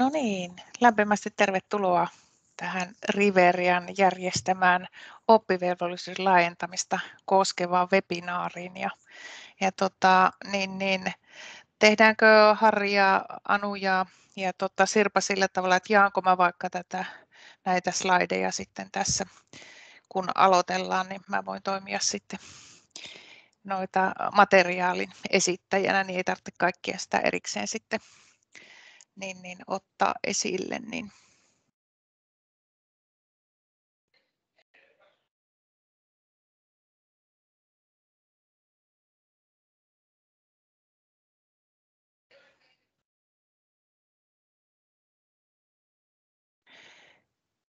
No niin, lämpimästi tervetuloa tähän Riverian järjestämään oppivelvollisuuden laajentamista koskevaan webinaariin. Ja, ja tota, niin, niin, tehdäänkö Harri ja Anu ja, ja tota Sirpa sillä tavalla, että jaanko mä vaikka tätä, näitä slideja sitten tässä, kun aloitellaan, niin mä voin toimia sitten noita materiaalin esittäjänä, niin ei tarvitse kaikkia sitä erikseen sitten niin, niin ottaa esille. Niin.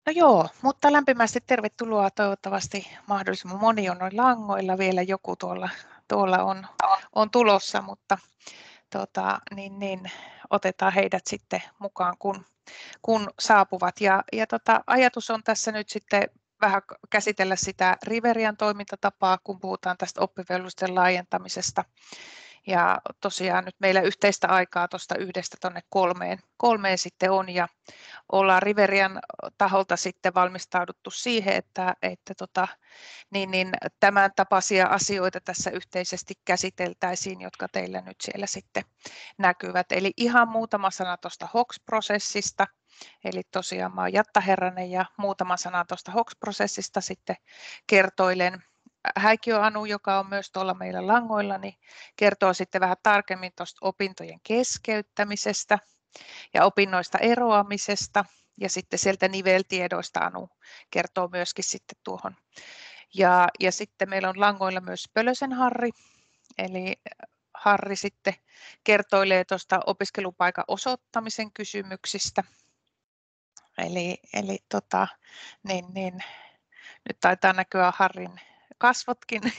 No joo, mutta lämpimästi tervetuloa. Toivottavasti mahdollisimman moni on noin langoilla. Vielä joku tuolla, tuolla on, on tulossa, mutta tota, niin, niin, otetaan heidät sitten mukaan, kun, kun saapuvat. Ja, ja tota, ajatus on tässä nyt sitten vähän käsitellä sitä Riverian toimintatapaa, kun puhutaan tästä oppivelvollisuuden laajentamisesta ja tosiaan nyt meillä yhteistä aikaa tuosta yhdestä tuonne kolmeen, kolmeen sitten on ja ollaan Riverian taholta sitten valmistauduttu siihen, että, että tota, niin, niin tämän tapaisia asioita tässä yhteisesti käsiteltäisiin, jotka teillä nyt siellä sitten näkyvät. Eli ihan muutama sana tuosta HOX-prosessista. Eli tosiaan mä olen Jatta Herranen ja muutama sana tuosta HOX-prosessista sitten kertoilen Häikiö Anu, joka on myös tuolla meillä langoilla, niin kertoo sitten vähän tarkemmin tuosta opintojen keskeyttämisestä ja opinnoista eroamisesta. Ja sitten sieltä niveltiedoista Anu kertoo myöskin sitten tuohon. Ja, ja sitten meillä on langoilla myös Pölösen Harri, eli Harri sitten kertoilee tuosta opiskelupaikan osoittamisen kysymyksistä. Eli, eli tota, niin, niin, nyt taitaa näkyä Harrin kasvotkin.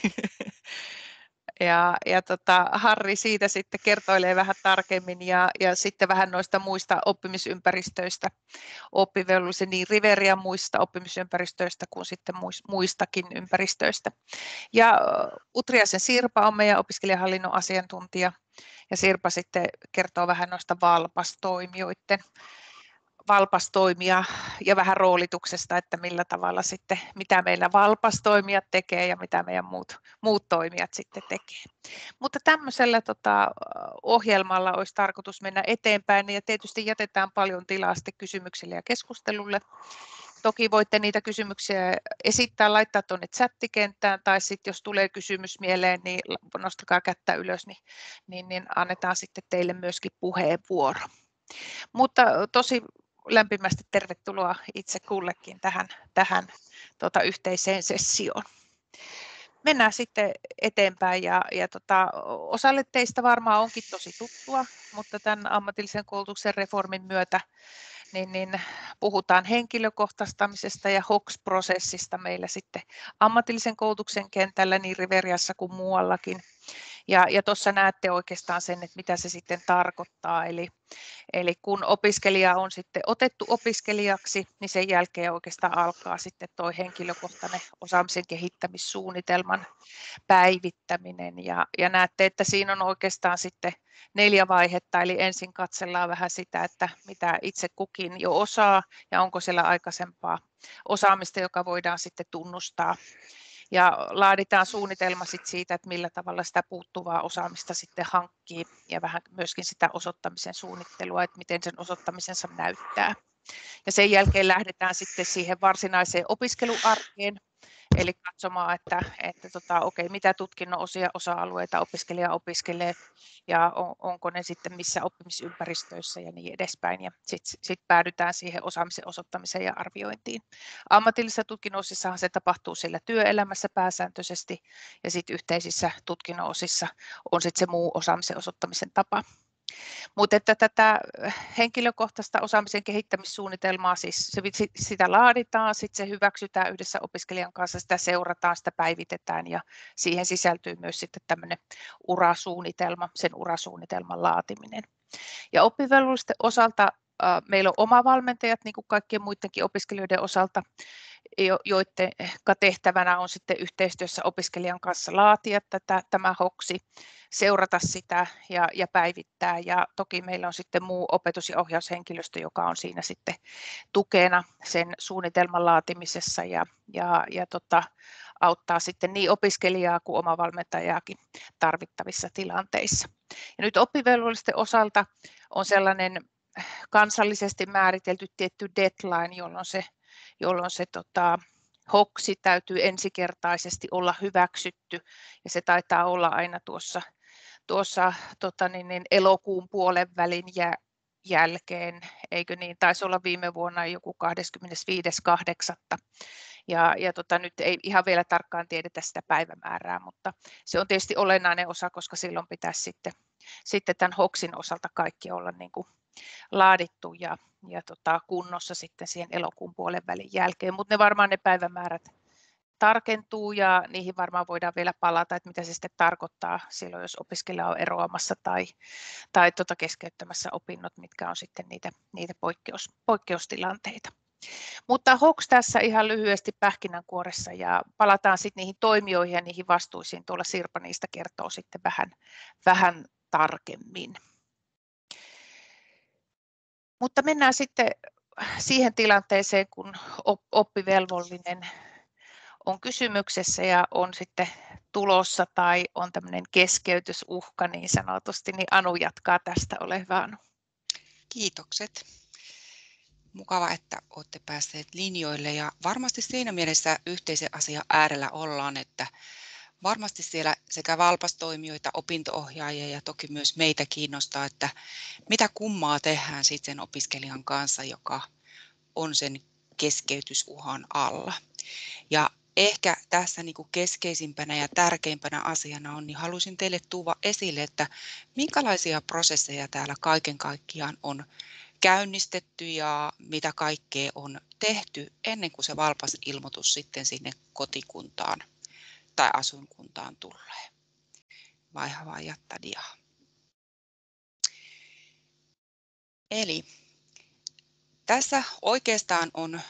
Ja, ja tota, Harri siitä sitten kertoilee vähän tarkemmin ja, ja sitten vähän noista muista oppimisympäristöistä, oppivelvollisen niin Riveria muista oppimisympäristöistä kuin sitten muistakin ympäristöistä. Ja Utriasen Sirpa on meidän opiskelijahallinnon asiantuntija ja Sirpa sitten kertoo vähän noista valpastoimijoiden valpastoimia ja vähän roolituksesta, että millä tavalla sitten, mitä meillä valpastoimijat tekee ja mitä meidän muut, muut toimijat sitten tekee. Mutta tämmöisellä tota, ohjelmalla olisi tarkoitus mennä eteenpäin ja tietysti jätetään paljon tilaa sitten kysymyksille ja keskustelulle. Toki voitte niitä kysymyksiä esittää, laittaa tuonne chattikenttään tai sitten jos tulee kysymys mieleen, niin nostakaa kättä ylös, niin, niin, niin annetaan sitten teille myöskin puheenvuoro. Mutta tosi lämpimästi tervetuloa itse kullekin tähän, tähän tota, yhteiseen sessioon. Mennään sitten eteenpäin ja, ja tota, osalle teistä varmaan onkin tosi tuttua, mutta tämän ammatillisen koulutuksen reformin myötä niin, niin puhutaan henkilökohtaistamisesta ja HOX-prosessista meillä sitten ammatillisen koulutuksen kentällä niin Riveriassa kuin muuallakin. Ja, ja tuossa näette oikeastaan sen, että mitä se sitten tarkoittaa. Eli, eli kun opiskelija on sitten otettu opiskelijaksi, niin sen jälkeen oikeastaan alkaa sitten tuo henkilökohtainen osaamisen kehittämissuunnitelman päivittäminen. Ja, ja näette, että siinä on oikeastaan sitten neljä vaihetta, eli ensin katsellaan vähän sitä, että mitä itse kukin jo osaa ja onko siellä aikaisempaa osaamista, joka voidaan sitten tunnustaa ja laaditaan suunnitelma sit siitä, että millä tavalla sitä puuttuvaa osaamista sitten hankkii ja vähän myöskin sitä osoittamisen suunnittelua, että miten sen osoittamisensa näyttää. Ja sen jälkeen lähdetään sitten siihen varsinaiseen opiskeluarkeen, Eli katsomaan, että, että tota, okei, mitä tutkinnon osia, osa-alueita opiskelija opiskelee ja on, onko ne sitten missä oppimisympäristöissä ja niin edespäin. Ja sitten sit päädytään siihen osaamisen osoittamiseen ja arviointiin. Ammatillisissa tutkinnon osissahan se tapahtuu siellä työelämässä pääsääntöisesti ja sitten yhteisissä tutkinnon osissa on sitten se muu osaamisen osoittamisen tapa. Mutta että tätä henkilökohtaista osaamisen kehittämissuunnitelmaa, siis se, sitä laaditaan, sitten se hyväksytään yhdessä opiskelijan kanssa, sitä seurataan, sitä päivitetään ja siihen sisältyy myös sitten tämmöinen urasuunnitelma, sen urasuunnitelman laatiminen. Ja oppivelvollisten osalta meillä on oma valmentajat, niin kuin kaikkien muidenkin opiskelijoiden osalta, joiden tehtävänä on sitten yhteistyössä opiskelijan kanssa laatia tätä, tämä hoksi, seurata sitä ja, ja päivittää. Ja toki meillä on sitten muu opetus- ja ohjaushenkilöstö, joka on siinä sitten tukena sen suunnitelman laatimisessa ja, ja, ja tota, auttaa sitten niin opiskelijaa kuin omavalmentajaakin tarvittavissa tilanteissa. Ja nyt oppivelvollisten osalta on sellainen kansallisesti määritelty tietty deadline, jolloin se, jolloin se tota, hoksi täytyy ensikertaisesti olla hyväksytty. Ja se taitaa olla aina tuossa, tuossa tota niin, niin elokuun puolen välin ja jälkeen, eikö niin, taisi olla viime vuonna joku 25.8. Ja, ja tota, nyt ei ihan vielä tarkkaan tiedetä sitä päivämäärää, mutta se on tietysti olennainen osa, koska silloin pitäisi sitten, sitten tämän HOKSin osalta kaikki olla niin kuin laadittu ja, ja tota, kunnossa sitten siihen elokuun puolen välin jälkeen, mutta ne varmaan ne päivämäärät tarkentuu ja niihin varmaan voidaan vielä palata, että mitä se sitten tarkoittaa silloin, jos opiskelija on eroamassa tai, tai tota keskeyttämässä opinnot, mitkä on sitten niitä, niitä poikkeus, poikkeustilanteita. Mutta HOKS tässä ihan lyhyesti pähkinänkuoressa ja palataan sitten niihin toimijoihin ja niihin vastuisiin. Tuolla Sirpa niistä kertoo sitten vähän, vähän tarkemmin. Mutta mennään sitten siihen tilanteeseen, kun oppivelvollinen on kysymyksessä ja on sitten tulossa tai on tämmöinen keskeytysuhka niin sanotusti, niin Anu jatkaa tästä. Ole hyvä Anu. Kiitokset. Mukava, että olette päässeet linjoille ja varmasti siinä mielessä yhteisen asian äärellä ollaan, että varmasti siellä sekä valpastoimijoita, opintoohjaajia ja toki myös meitä kiinnostaa, että mitä kummaa tehdään sitten opiskelijan kanssa, joka on sen keskeytysuhan alla. Ja ehkä tässä niin kuin keskeisimpänä ja tärkeimpänä asiana on, niin haluaisin teille tuoda esille, että minkälaisia prosesseja täällä kaiken kaikkiaan on käynnistetty ja mitä kaikkea on tehty ennen kuin se valpas ilmoitus sitten sinne kotikuntaan tai asuinkuntaan tulee. Vaiha vaan jättää dia. Eli tässä oikeastaan on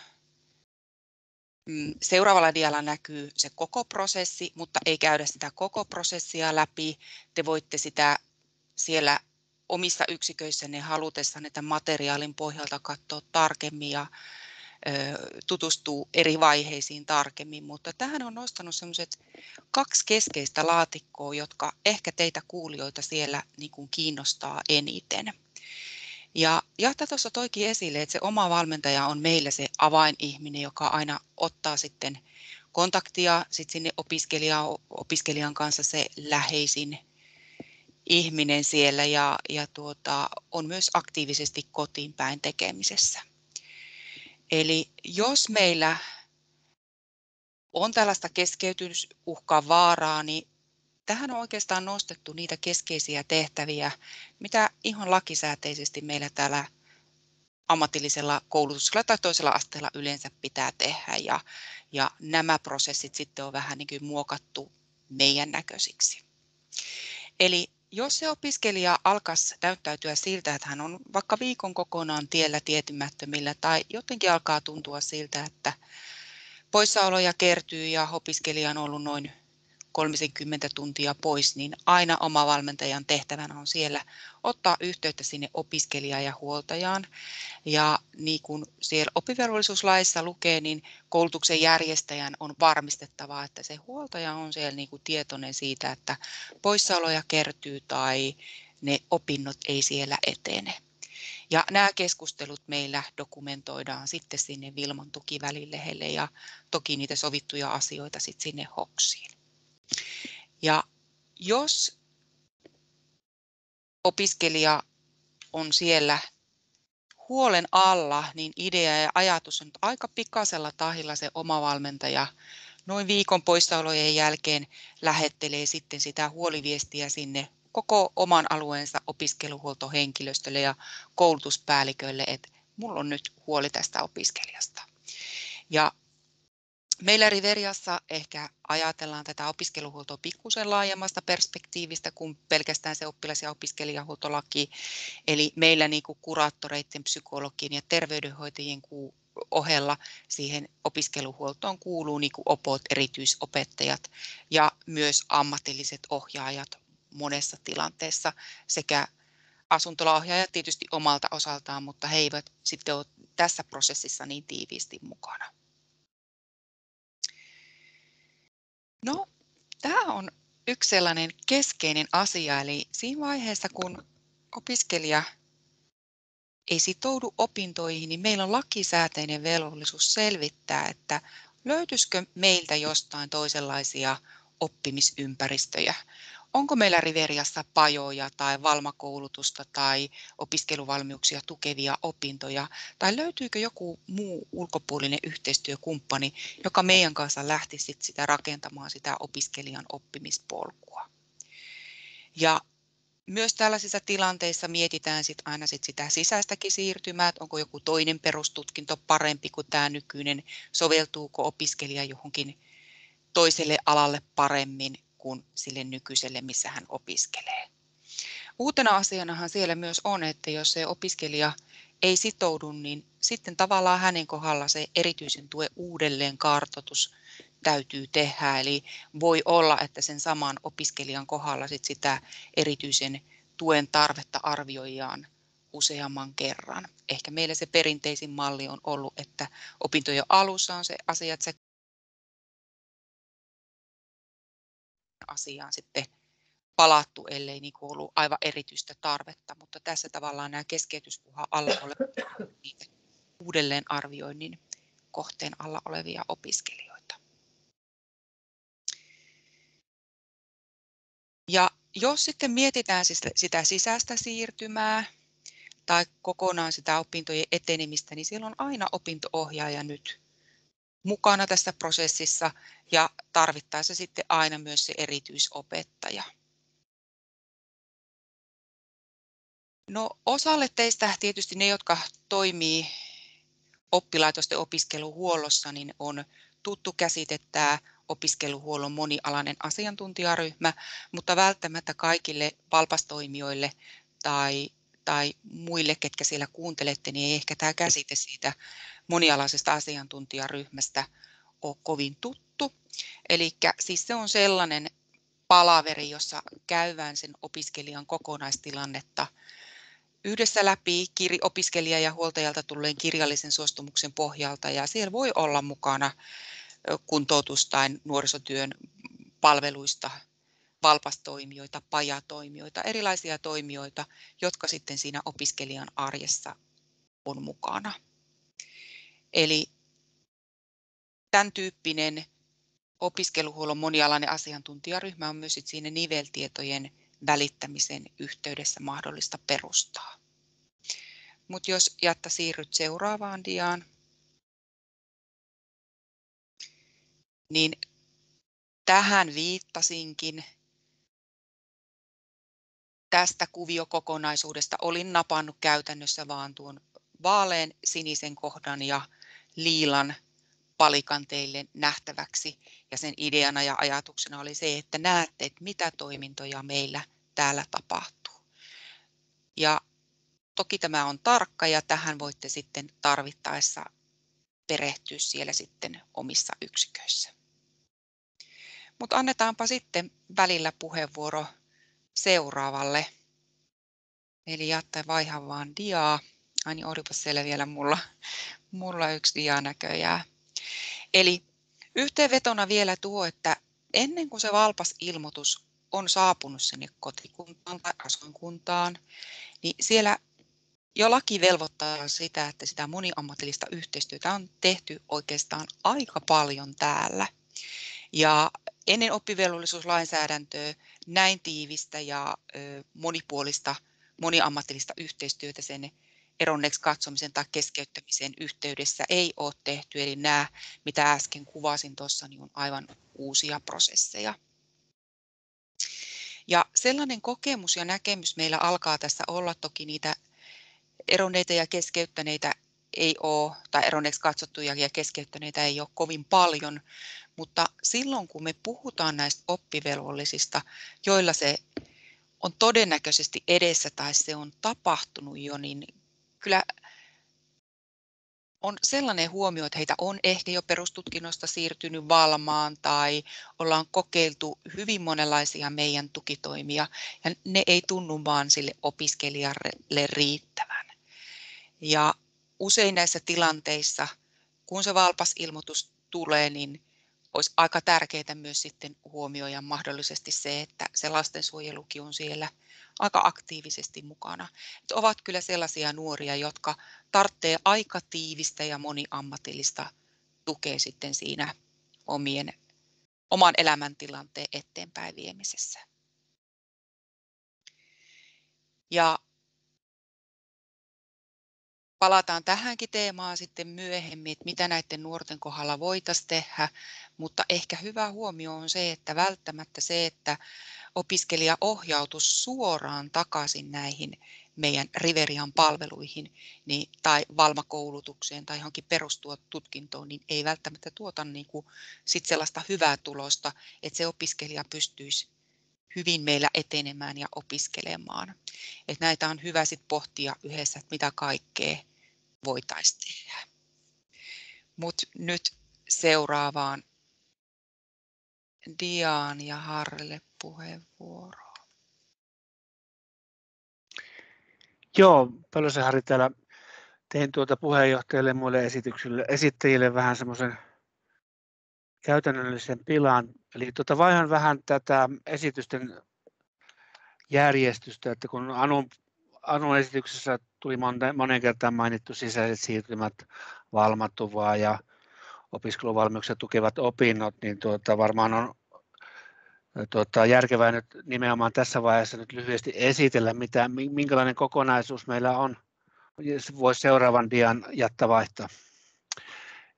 mm, Seuraavalla dialla näkyy se koko prosessi, mutta ei käydä sitä koko prosessia läpi. Te voitte sitä siellä omissa yksiköissänne halutessanne tämän materiaalin pohjalta katsoa tarkemmin ja tutustuu eri vaiheisiin tarkemmin, mutta tähän on nostanut sellaiset kaksi keskeistä laatikkoa, jotka ehkä teitä kuulijoita siellä niin kuin kiinnostaa eniten. Ja Jahta tuossa toikin esille, että se oma valmentaja on meillä se avainihminen, joka aina ottaa sitten kontaktia sit sinne opiskelijan, opiskelijan kanssa se läheisin ihminen siellä ja, ja tuota, on myös aktiivisesti kotiin päin tekemisessä. Eli jos meillä on tällaista keskeytysuhkaa vaaraa, niin tähän on oikeastaan nostettu niitä keskeisiä tehtäviä, mitä ihan lakisääteisesti meillä täällä ammatillisella koulutuksella tai toisella asteella yleensä pitää tehdä. Ja, ja nämä prosessit sitten on vähän niin kuin muokattu meidän näköisiksi. Eli jos se opiskelija alkaisi näyttäytyä siltä, että hän on vaikka viikon kokonaan tiellä tietymättömillä tai jotenkin alkaa tuntua siltä, että poissaoloja kertyy ja opiskelija on ollut noin 30 tuntia pois, niin aina oma valmentajan tehtävänä on siellä ottaa yhteyttä sinne opiskelijaan ja huoltajaan. Ja niin kuin siellä oppivelvollisuuslaissa lukee, niin koulutuksen järjestäjän on varmistettava, että se huoltaja on siellä niin kuin tietoinen siitä, että poissaoloja kertyy tai ne opinnot ei siellä etene. Ja nämä keskustelut meillä dokumentoidaan sitten sinne Vilman tukivälilehelle ja toki niitä sovittuja asioita sitten sinne HOKSiin. Ja jos opiskelija on siellä huolen alla, niin idea ja ajatus on, aika pikaisella tahilla se oma valmentaja noin viikon poissaolojen jälkeen lähettelee sitten sitä huoliviestiä sinne koko oman alueensa opiskeluhuoltohenkilöstölle ja koulutuspäällikölle, että mulla on nyt huoli tästä opiskelijasta. Ja Meillä Riveriassa ehkä ajatellaan tätä opiskeluhuoltoa pikkusen laajemmasta perspektiivistä kuin pelkästään se oppilas- ja opiskelijahuoltolaki. Eli meillä niin kuin kuraattoreiden, psykologien ja terveydenhoitajien ohella siihen opiskeluhuoltoon kuuluu niin kuin opot, erityisopettajat ja myös ammatilliset ohjaajat monessa tilanteessa sekä asuntolaohjaajat tietysti omalta osaltaan, mutta he eivät sitten ole tässä prosessissa niin tiiviisti mukana. No, tämä on yksi sellainen keskeinen asia, eli siinä vaiheessa kun opiskelija ei sitoudu opintoihin, niin meillä on lakisääteinen velvollisuus selvittää, että löytyisikö meiltä jostain toisenlaisia oppimisympäristöjä. Onko meillä Riveriassa pajoja tai valmakoulutusta tai opiskeluvalmiuksia tukevia opintoja, tai löytyykö joku muu ulkopuolinen yhteistyökumppani, joka meidän kanssa lähtisi sitä rakentamaan sitä opiskelijan oppimispolkua. Ja myös tällaisissa tilanteissa mietitään sit aina sit sitä sisäistäkin siirtymää, että onko joku toinen perustutkinto parempi kuin tämä nykyinen, soveltuuko opiskelija johonkin toiselle alalle paremmin kuin sille nykyiselle, missä hän opiskelee. Uutena asianahan siellä myös on, että jos se opiskelija ei sitoudu, niin sitten tavallaan hänen kohdalla se erityisen tuen uudelleen kartoitus täytyy tehdä. Eli voi olla, että sen saman opiskelijan kohdalla sit sitä erityisen tuen tarvetta arvioidaan useamman kerran. Ehkä meillä se perinteisin malli on ollut, että opintojen alussa on se asia, että se asiaan sitten palattu, ellei niin ollut aivan erityistä tarvetta, mutta tässä tavallaan nämä keskeytyspuhan alla olevat uudelleen arvioinnin kohteen alla olevia opiskelijoita. Ja jos sitten mietitään sitä sisäistä siirtymää tai kokonaan sitä opintojen etenemistä, niin siellä on aina opintoohjaaja nyt mukana tässä prosessissa ja tarvittaessa sitten aina myös se erityisopettaja. No osalle teistä tietysti ne, jotka toimii oppilaitosten opiskeluhuollossa, niin on tuttu käsite tämä opiskeluhuollon monialainen asiantuntijaryhmä, mutta välttämättä kaikille valpastoimijoille tai, tai muille, ketkä siellä kuuntelette, niin ei ehkä tämä käsite siitä monialaisesta asiantuntijaryhmästä ole kovin tuttu. Eli siis se on sellainen palaveri, jossa käydään sen opiskelijan kokonaistilannetta yhdessä läpi opiskelija ja huoltajalta tulleen kirjallisen suostumuksen pohjalta ja siellä voi olla mukana kuntoutus- tai nuorisotyön palveluista valpastoimijoita, pajatoimijoita, erilaisia toimijoita, jotka sitten siinä opiskelijan arjessa on mukana. Eli tämän tyyppinen opiskeluhuollon monialainen asiantuntijaryhmä on myös siinä niveltietojen välittämisen yhteydessä mahdollista perustaa. Mutta jos Jatta siirryt seuraavaan diaan, niin tähän viittasinkin. Tästä kuviokokonaisuudesta olin napannut käytännössä vaan tuon vaalean sinisen kohdan ja liilan palikan teille nähtäväksi. Ja sen ideana ja ajatuksena oli se, että näette, että mitä toimintoja meillä täällä tapahtuu. Ja toki tämä on tarkka ja tähän voitte sitten tarvittaessa perehtyä siellä sitten omissa yksiköissä. Mutta annetaanpa sitten välillä puheenvuoro seuraavalle. Eli Jatta vaihan vaan diaa. Ai niin, olipas siellä vielä mulla, mulla yksi dia näköjään. Eli yhteenvetona vielä tuo, että ennen kuin se valpas ilmoitus on saapunut sinne kotikuntaan tai asuinkuntaan, niin siellä jo laki velvoittaa sitä, että sitä moniammatillista yhteistyötä on tehty oikeastaan aika paljon täällä. Ja ennen oppivelvollisuuslainsäädäntöä näin tiivistä ja monipuolista moniammatillista yhteistyötä sen eronneeksi katsomisen tai keskeyttämisen yhteydessä ei ole tehty. Eli nämä, mitä äsken kuvasin tuossa, niin on aivan uusia prosesseja. Ja sellainen kokemus ja näkemys meillä alkaa tässä olla toki niitä eronneita ja keskeyttäneitä ei ole, tai eronneeksi katsottuja ja keskeyttäneitä ei ole kovin paljon, mutta silloin kun me puhutaan näistä oppivelvollisista, joilla se on todennäköisesti edessä tai se on tapahtunut jo, niin kyllä on sellainen huomio, että heitä on ehkä jo perustutkinnosta siirtynyt Valmaan tai ollaan kokeiltu hyvin monenlaisia meidän tukitoimia ja ne ei tunnu vaan sille opiskelijalle riittävän. Ja usein näissä tilanteissa, kun se valpasilmoitus tulee, niin olisi aika tärkeää myös sitten huomioida mahdollisesti se, että se lastensuojelukin on siellä aika aktiivisesti mukana. Että ovat kyllä sellaisia nuoria, jotka tarvitsee aika tiivistä ja moniammatillista tukea sitten siinä omien, oman elämäntilanteen eteenpäin viemisessä. Ja palataan tähänkin teemaan sitten myöhemmin, että mitä näiden nuorten kohdalla voitaisiin tehdä, mutta ehkä hyvä huomio on se, että välttämättä se, että opiskelija ohjautuisi suoraan takaisin näihin meidän Riverian palveluihin niin, tai valmakoulutukseen tai johonkin perustutkintoon, niin ei välttämättä tuota niin kuin, sit sellaista hyvää tulosta, että se opiskelija pystyisi hyvin meillä etenemään ja opiskelemaan. Et näitä on hyvä sit pohtia yhdessä, että mitä kaikkea voitaisiin tehdä. Mutta nyt seuraavaan Diaan ja Harrelle puheenvuoroa. Joo, Pölösen Harri täällä tein tuota puheenjohtajalle muille esittäjille vähän semmoisen käytännöllisen pilan. Eli tuota, vaihan vähän tätä esitysten järjestystä, että kun Anun, Anun esityksessä tuli monen kertaan mainittu sisäiset siirtymät, valmatuvaa ja opiskeluvalmiuksia tukevat opinnot, niin tuota, varmaan on tuota, järkevää nyt nimenomaan tässä vaiheessa nyt lyhyesti esitellä, mitä, minkälainen kokonaisuus meillä on. Voisi seuraavan dian jättä vaihtaa.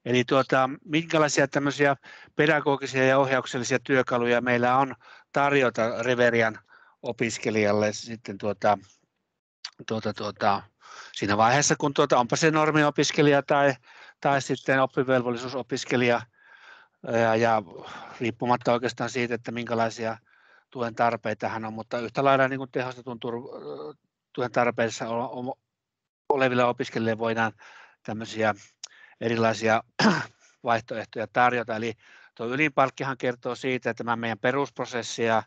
Eli tuota, minkälaisia tämmöisiä pedagogisia ja ohjauksellisia työkaluja meillä on tarjota Riverian opiskelijalle sitten tuota, tuota, tuota, siinä vaiheessa, kun tuota, onpa se normiopiskelija tai, tai sitten oppivelvollisuusopiskelija, ja, ja riippumatta oikeastaan siitä, että minkälaisia tuen tarpeita hän on, mutta yhtä lailla niin kuin tehostetun tuen tarpeessa oleville opiskelijoille voidaan tämmöisiä erilaisia vaihtoehtoja tarjota. Eli tuo ylinpalkkihan kertoo siitä, että tämä meidän perusprosessia,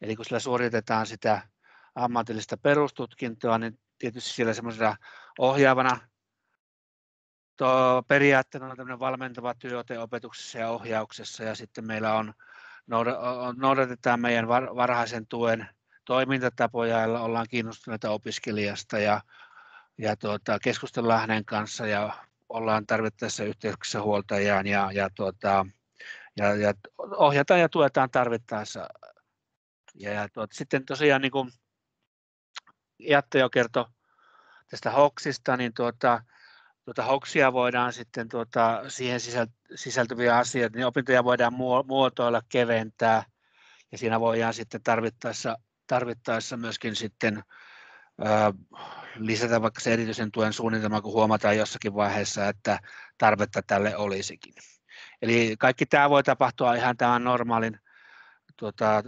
eli kun sillä suoritetaan sitä ammatillista perustutkintoa, niin tietysti siellä semmoisena ohjaavana periaatteena on tämmöinen valmentava työote opetuksessa ja ohjauksessa ja sitten meillä on, noudatetaan meidän varhaisen tuen toimintatapoja, joilla ollaan kiinnostuneita opiskelijasta ja, ja tuota, keskustellaan hänen kanssa ja ollaan tarvittaessa yhteyksissä huoltajaan ja, ja, tuota, ja, ja ohjataan ja tuetaan tarvittaessa. Ja, ja tuota, sitten tosiaan niin kuin Jatte jo kertoi tästä HOKSista, niin tuota, tuota hoksia voidaan sitten tuota, siihen sisältyviä asioita, niin opintoja voidaan muotoilla, keventää ja siinä voidaan sitten tarvittaessa, tarvittaessa myöskin sitten lisätä vaikka se erityisen tuen suunnitelma, kun huomataan jossakin vaiheessa, että tarvetta tälle olisikin. Eli kaikki tämä voi tapahtua ihan tämän normaalin tuota,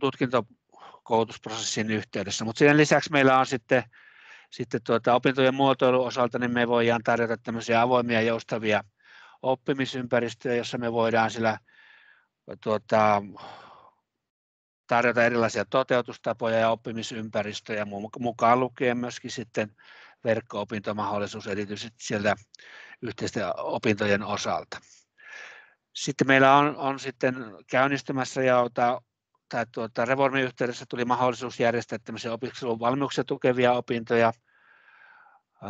tutkintokoulutusprosessin yhteydessä, mutta sen lisäksi meillä on sitten sitten tuota, opintojen muotoilun osalta niin me voidaan tarjota tämmöisiä avoimia joustavia oppimisympäristöjä, jossa me voidaan sillä tuota, tarjota erilaisia toteutustapoja ja oppimisympäristöjä, mukaan lukien myöskin sitten verkko-opintomahdollisuus erityisesti sieltä yhteisten opintojen osalta. Sitten meillä on, on sitten käynnistymässä ja tai tuota, reformin yhteydessä tuli mahdollisuus järjestää tämmöisiä opiskelun valmiuksia tukevia opintoja.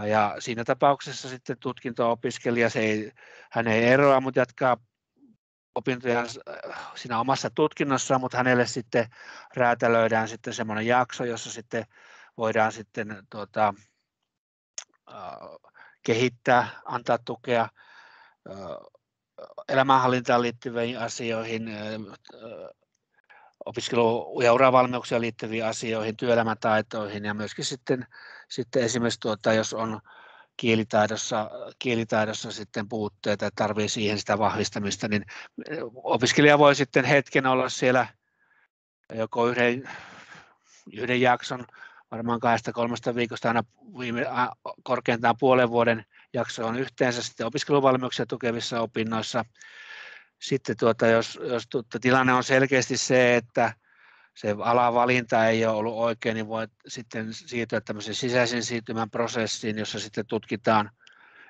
Ja siinä tapauksessa sitten tutkinto-opiskelija, se ei, hän ei eroa, mutta jatkaa opintoja siinä omassa tutkinnossaan, mutta hänelle sitten räätälöidään sitten semmoinen jakso, jossa sitten voidaan sitten tuota, kehittää, antaa tukea elämänhallintaan liittyviin asioihin, opiskelu- ja uravalmiuksia liittyviin asioihin, työelämätaitoihin ja myöskin sitten, sitten esimerkiksi tuota, jos on kielitaidossa, kielitaidossa sitten puutteita ja tarvii siihen sitä vahvistamista, niin opiskelija voi sitten hetken olla siellä joko yhden, yhden jakson, varmaan kahdesta kolmesta viikosta aina viime, korkeintaan puolen vuoden jaksoon yhteensä sitten opiskeluvalmiuksia tukevissa opinnoissa. Sitten tuota, jos, jos tuota, tilanne on selkeästi se, että se alavalinta ei ole ollut oikein, niin voi sitten siirtyä tämmöisen sisäisen siirtymän prosessiin, jossa sitten tutkitaan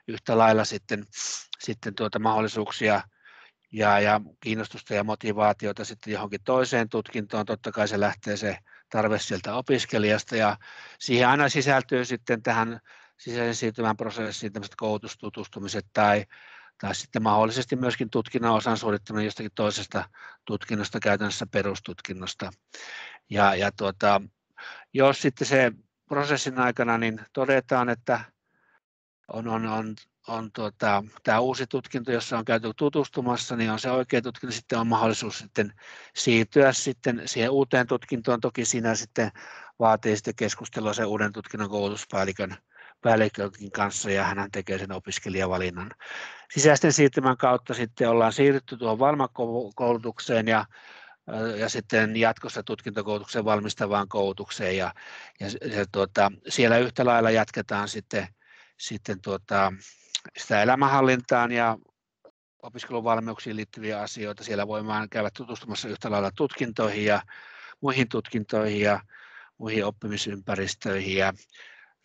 yhtä lailla sitten, sitten tuota mahdollisuuksia ja, ja kiinnostusta ja motivaatiota sitten johonkin toiseen tutkintoon. Totta kai se lähtee se tarve sieltä opiskelijasta ja siihen aina sisältyy sitten tähän sisäisen siirtymän prosessiin tämmöiset koulutustutustumiset tai, tai sitten mahdollisesti myöskin tutkinnon osan suorittaminen jostakin toisesta tutkinnosta, käytännössä perustutkinnosta. Ja, ja tuota, jos sitten se prosessin aikana niin todetaan, että on, on, on, on tuota, tämä uusi tutkinto, jossa on käyty tutustumassa, niin on se oikea tutkinto, sitten on mahdollisuus sitten siirtyä sitten siihen uuteen tutkintoon. Toki siinä sitten vaatii sitten keskustelua sen uuden tutkinnon koulutuspäällikön päällikönkin kanssa ja hän tekee sen opiskelijavalinnan. Sisäisten siirtymän kautta sitten ollaan siirrytty tuohon valmakoulutukseen ja ja sitten jatkossa tutkintokoulutuksen valmistavaan koulutukseen ja, ja, ja tuota, siellä yhtä lailla jatketaan sitten, sitten tuota, sitä elämänhallintaan ja opiskeluvalmiuksiin liittyviä asioita. Siellä voidaan käydä tutustumassa yhtä lailla tutkintoihin ja muihin tutkintoihin ja muihin oppimisympäristöihin ja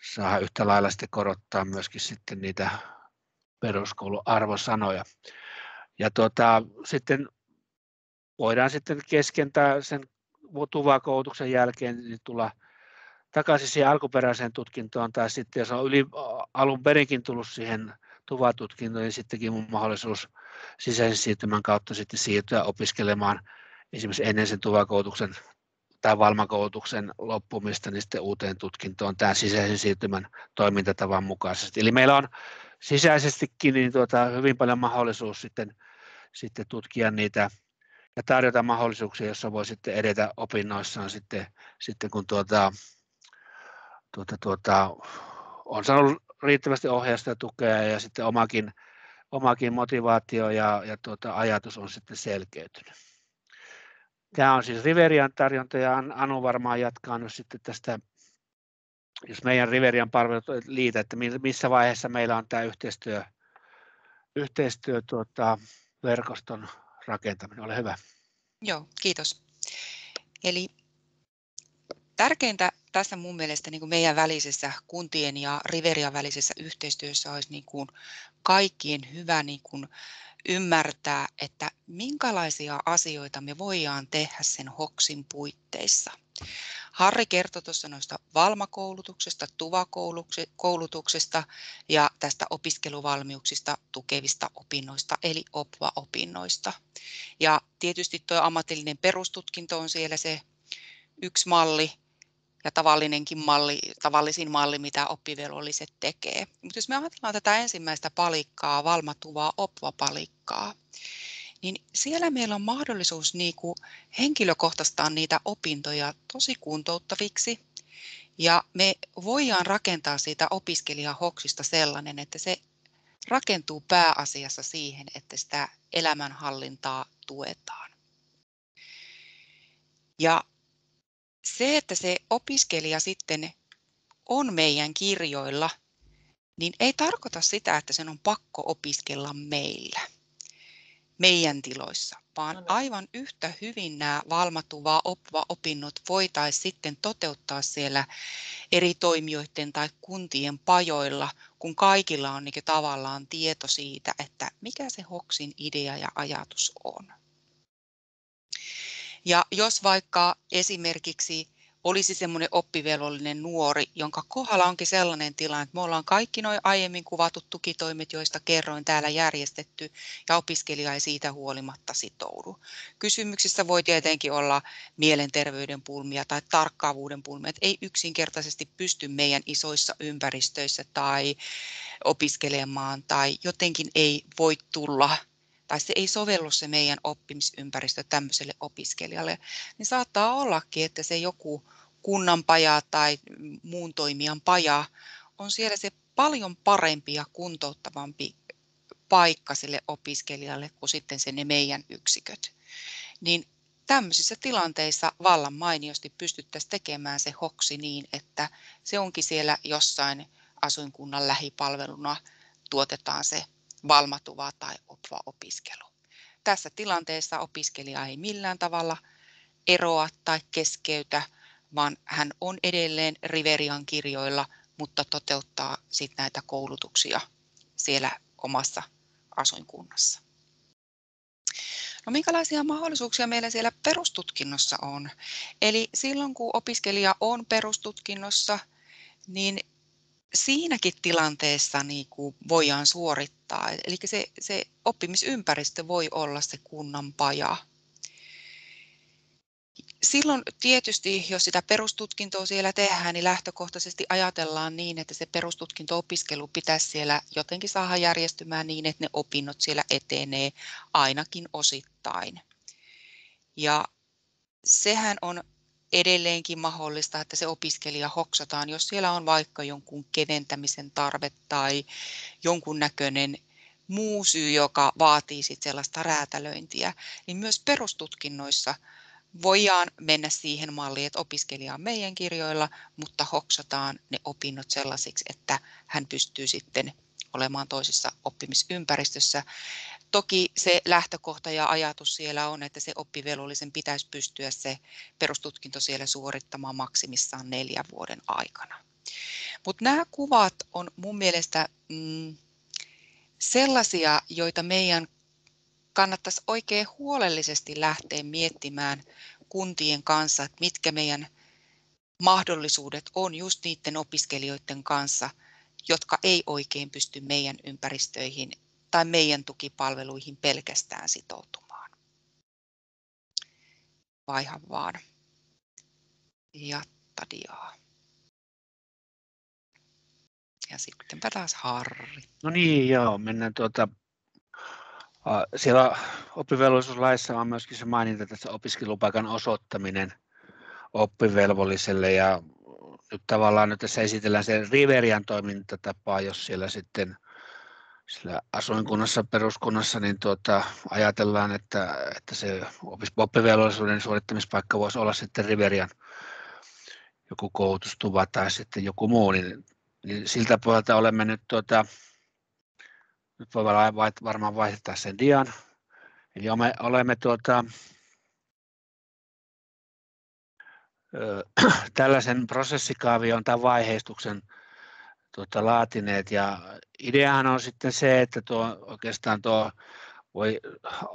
saa yhtä lailla sitten korottaa myöskin sitten niitä peruskoulun arvosanoja. Ja tuota, sitten voidaan sitten keskentää sen tuvakoulutuksen jälkeen niin tulla takaisin siihen alkuperäiseen tutkintoon, tai sitten jos on yli alun perinkin tullut siihen tuvatutkintoon, niin sittenkin on mahdollisuus sisäisen siirtymän kautta sitten siirtyä opiskelemaan esimerkiksi ennen sen tuvakoulutuksen tai valmakoulutuksen loppumista niin sitten uuteen tutkintoon tämän sisäisen siirtymän toimintatavan mukaisesti. Eli meillä on sisäisestikin niin tuota, hyvin paljon mahdollisuus sitten, sitten tutkia niitä ja tarjota mahdollisuuksia, joissa voi sitten edetä opinnoissaan sitten, sitten kun tuota, tuota, tuota, on saanut riittävästi ohjausta ja tukea ja sitten omakin, omakin motivaatio ja, ja tuota, ajatus on sitten selkeytynyt. Tämä on siis Riverian tarjonta ja Anu varmaan jatkaa nyt sitten tästä, jos meidän Riverian palvelut liitä, että missä vaiheessa meillä on tämä yhteistyö, yhteistyö tuota, verkoston rakentaminen. Ole hyvä. Joo, kiitos. Eli tärkeintä tässä mun mielestä niin kuin meidän välisessä kuntien ja Riverian välisessä yhteistyössä olisi niin kuin kaikkien hyvä niin kuin ymmärtää, että minkälaisia asioita me voidaan tehdä sen HOKSin puitteissa. Harri kertoi tuossa noista valmakoulutuksesta, tuvakoulutuksesta ja tästä opiskeluvalmiuksista tukevista opinnoista, eli OPVA-opinnoista. Ja tietysti tuo ammatillinen perustutkinto on siellä se yksi malli, ja tavallinenkin malli, tavallisin malli, mitä oppivelvolliset tekee. Mutta jos me ajatellaan tätä ensimmäistä palikkaa, valmatuvaa opva-palikkaa, niin siellä meillä on mahdollisuus niinku henkilökohtaistaa niitä opintoja tosi kuntouttaviksi. Ja me voidaan rakentaa siitä opiskelijahoksista sellainen, että se rakentuu pääasiassa siihen, että sitä elämänhallintaa tuetaan. Ja se, että se opiskelija sitten on meidän kirjoilla, niin ei tarkoita sitä, että sen on pakko opiskella meillä, meidän tiloissa, vaan no niin. aivan yhtä hyvin nämä valmatuvaa opva opinnot voitaisiin sitten toteuttaa siellä eri toimijoiden tai kuntien pajoilla, kun kaikilla on niin tavallaan tieto siitä, että mikä se HOKSin idea ja ajatus on. Ja jos vaikka esimerkiksi olisi semmoinen oppivelvollinen nuori, jonka kohdalla onkin sellainen tilanne, että me ollaan kaikki noin aiemmin kuvatut tukitoimet, joista kerroin täällä järjestetty, ja opiskelija ei siitä huolimatta sitoudu. Kysymyksissä voi tietenkin olla mielenterveyden pulmia tai tarkkaavuuden pulmia, että ei yksinkertaisesti pysty meidän isoissa ympäristöissä tai opiskelemaan tai jotenkin ei voi tulla tai se ei sovellu se meidän oppimisympäristö tämmöiselle opiskelijalle, niin saattaa ollakin, että se joku kunnan paja tai muun toimijan paja on siellä se paljon parempi ja kuntouttavampi paikka sille opiskelijalle kuin sitten se ne meidän yksiköt. Niin tämmöisissä tilanteissa vallan mainiosti pystyttäisiin tekemään se hoksi niin, että se onkin siellä jossain asuinkunnan lähipalveluna tuotetaan se valmatuva tai opva opiskelu. Tässä tilanteessa opiskelija ei millään tavalla eroa tai keskeytä, vaan hän on edelleen Riverian kirjoilla, mutta toteuttaa sitten näitä koulutuksia siellä omassa asuinkunnassa. No minkälaisia mahdollisuuksia meillä siellä perustutkinnossa on? Eli silloin kun opiskelija on perustutkinnossa, niin siinäkin tilanteessa niin kuin voidaan suorittaa. Eli se, se oppimisympäristö voi olla se kunnan paja. Silloin tietysti, jos sitä perustutkintoa siellä tehdään, niin lähtökohtaisesti ajatellaan niin, että se perustutkinto-opiskelu pitäisi siellä jotenkin saada järjestymään niin, että ne opinnot siellä etenee ainakin osittain. Ja sehän on edelleenkin mahdollista, että se opiskelija hoksataan, jos siellä on vaikka jonkun keventämisen tarve tai jonkun näköinen muu syy, joka vaatii sit sellaista räätälöintiä, niin myös perustutkinnoissa voidaan mennä siihen malliin, että opiskelija on meidän kirjoilla, mutta hoksataan ne opinnot sellaisiksi, että hän pystyy sitten olemaan toisessa oppimisympäristössä. Toki se lähtökohta ja ajatus siellä on, että se oppivelvollisen pitäisi pystyä se perustutkinto siellä suorittamaan maksimissaan neljän vuoden aikana. Mutta nämä kuvat on mun mielestä mm, sellaisia, joita meidän kannattaisi oikein huolellisesti lähteä miettimään kuntien kanssa, että mitkä meidän mahdollisuudet on just niiden opiskelijoiden kanssa, jotka ei oikein pysty meidän ympäristöihin tai meidän tukipalveluihin pelkästään sitoutumaan. Vaihan vaan. Ja tadiaa. Ja sittenpä taas Harri. No niin, joo, mennään tuota, siellä oppivelvollisuuslaissa on myöskin se maininta tässä opiskelupaikan osoittaminen oppivelvolliselle ja nyt tavallaan nyt tässä esitellään se Riverian toimintatapaa, jos siellä sitten sillä asuinkunnassa, peruskunnassa, niin tuota, ajatellaan, että, että se oppivelvollisuuden suorittamispaikka voisi olla sitten Riverian joku koulutustuva tai sitten joku muu, niin, niin siltä puolelta olemme nyt, tuota, nyt voi varmaan vaihtaa sen dian, eli olemme, olemme tuota, tällaisen prosessikaavion tai vaiheistuksen tuota, laatineet. Ja ideahan on sitten se, että tuo, oikeastaan tuo voi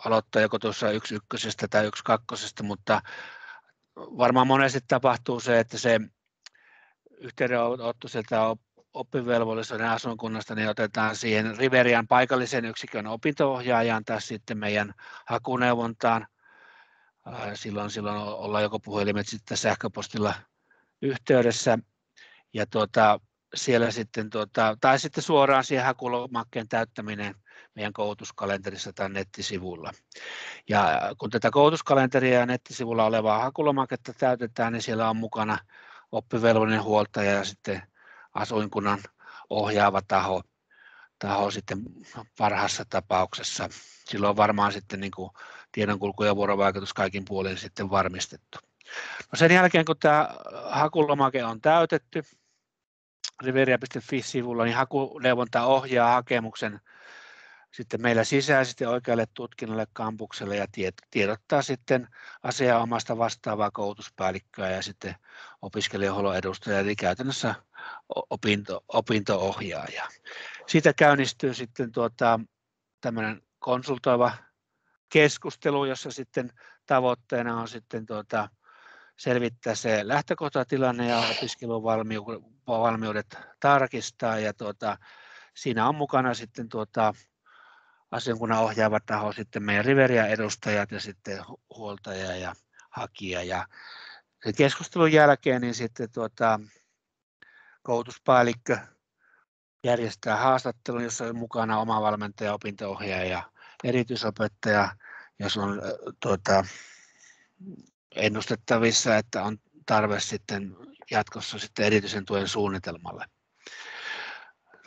aloittaa joko tuossa yksi ykkösestä tai yksi kakkosesta, mutta varmaan monesti tapahtuu se, että se yhteydenotto sieltä oppivelvollisuuden asuinkunnasta, niin otetaan siihen Riverian paikallisen yksikön opinto-ohjaajaan tai sitten meidän hakuneuvontaan. Silloin, silloin ollaan joko puhelimet sitten sähköpostilla yhteydessä. Ja tuota, siellä sitten, tuota, tai sitten suoraan siihen hakulomakkeen täyttäminen meidän koulutuskalenterissa tai nettisivulla. Ja kun tätä koulutuskalenteria ja nettisivulla olevaa hakulomaketta täytetään, niin siellä on mukana oppivelvollinen huoltaja ja sitten asuinkunnan ohjaava taho, taho sitten parhaassa tapauksessa. Silloin on varmaan sitten niin kuin tiedonkulku ja vuorovaikutus kaikin puolin sitten varmistettu. No sen jälkeen, kun tämä hakulomake on täytetty, riveria.fi-sivulla, niin hakuneuvonta ohjaa hakemuksen sitten meillä sisäisesti oikealle tutkinnolle kampukselle ja tiedottaa sitten asiaa omasta vastaavaa koulutuspäällikköä ja sitten opiskelijahuollon edustajaa, eli käytännössä opinto, opinto-ohjaaja. Siitä käynnistyy sitten tuota, tämmöinen konsultoiva keskustelu, jossa sitten tavoitteena on sitten tuota, selvittää se lähtökohtatilanne ja opiskeluvalmiudet tarkistaa ja tuota, siinä on mukana sitten tuota, asiankunnan ohjaava taho, sitten meidän Riveria edustajat ja sitten huoltaja ja hakija. Ja sen keskustelun jälkeen niin sitten tuota, koulutuspäällikkö järjestää haastattelun, jossa on mukana oma valmentaja, opinto-ohjaaja ja erityisopettaja, jos on tuota, ennustettavissa, että on tarve sitten jatkossa sitten erityisen tuen suunnitelmalle.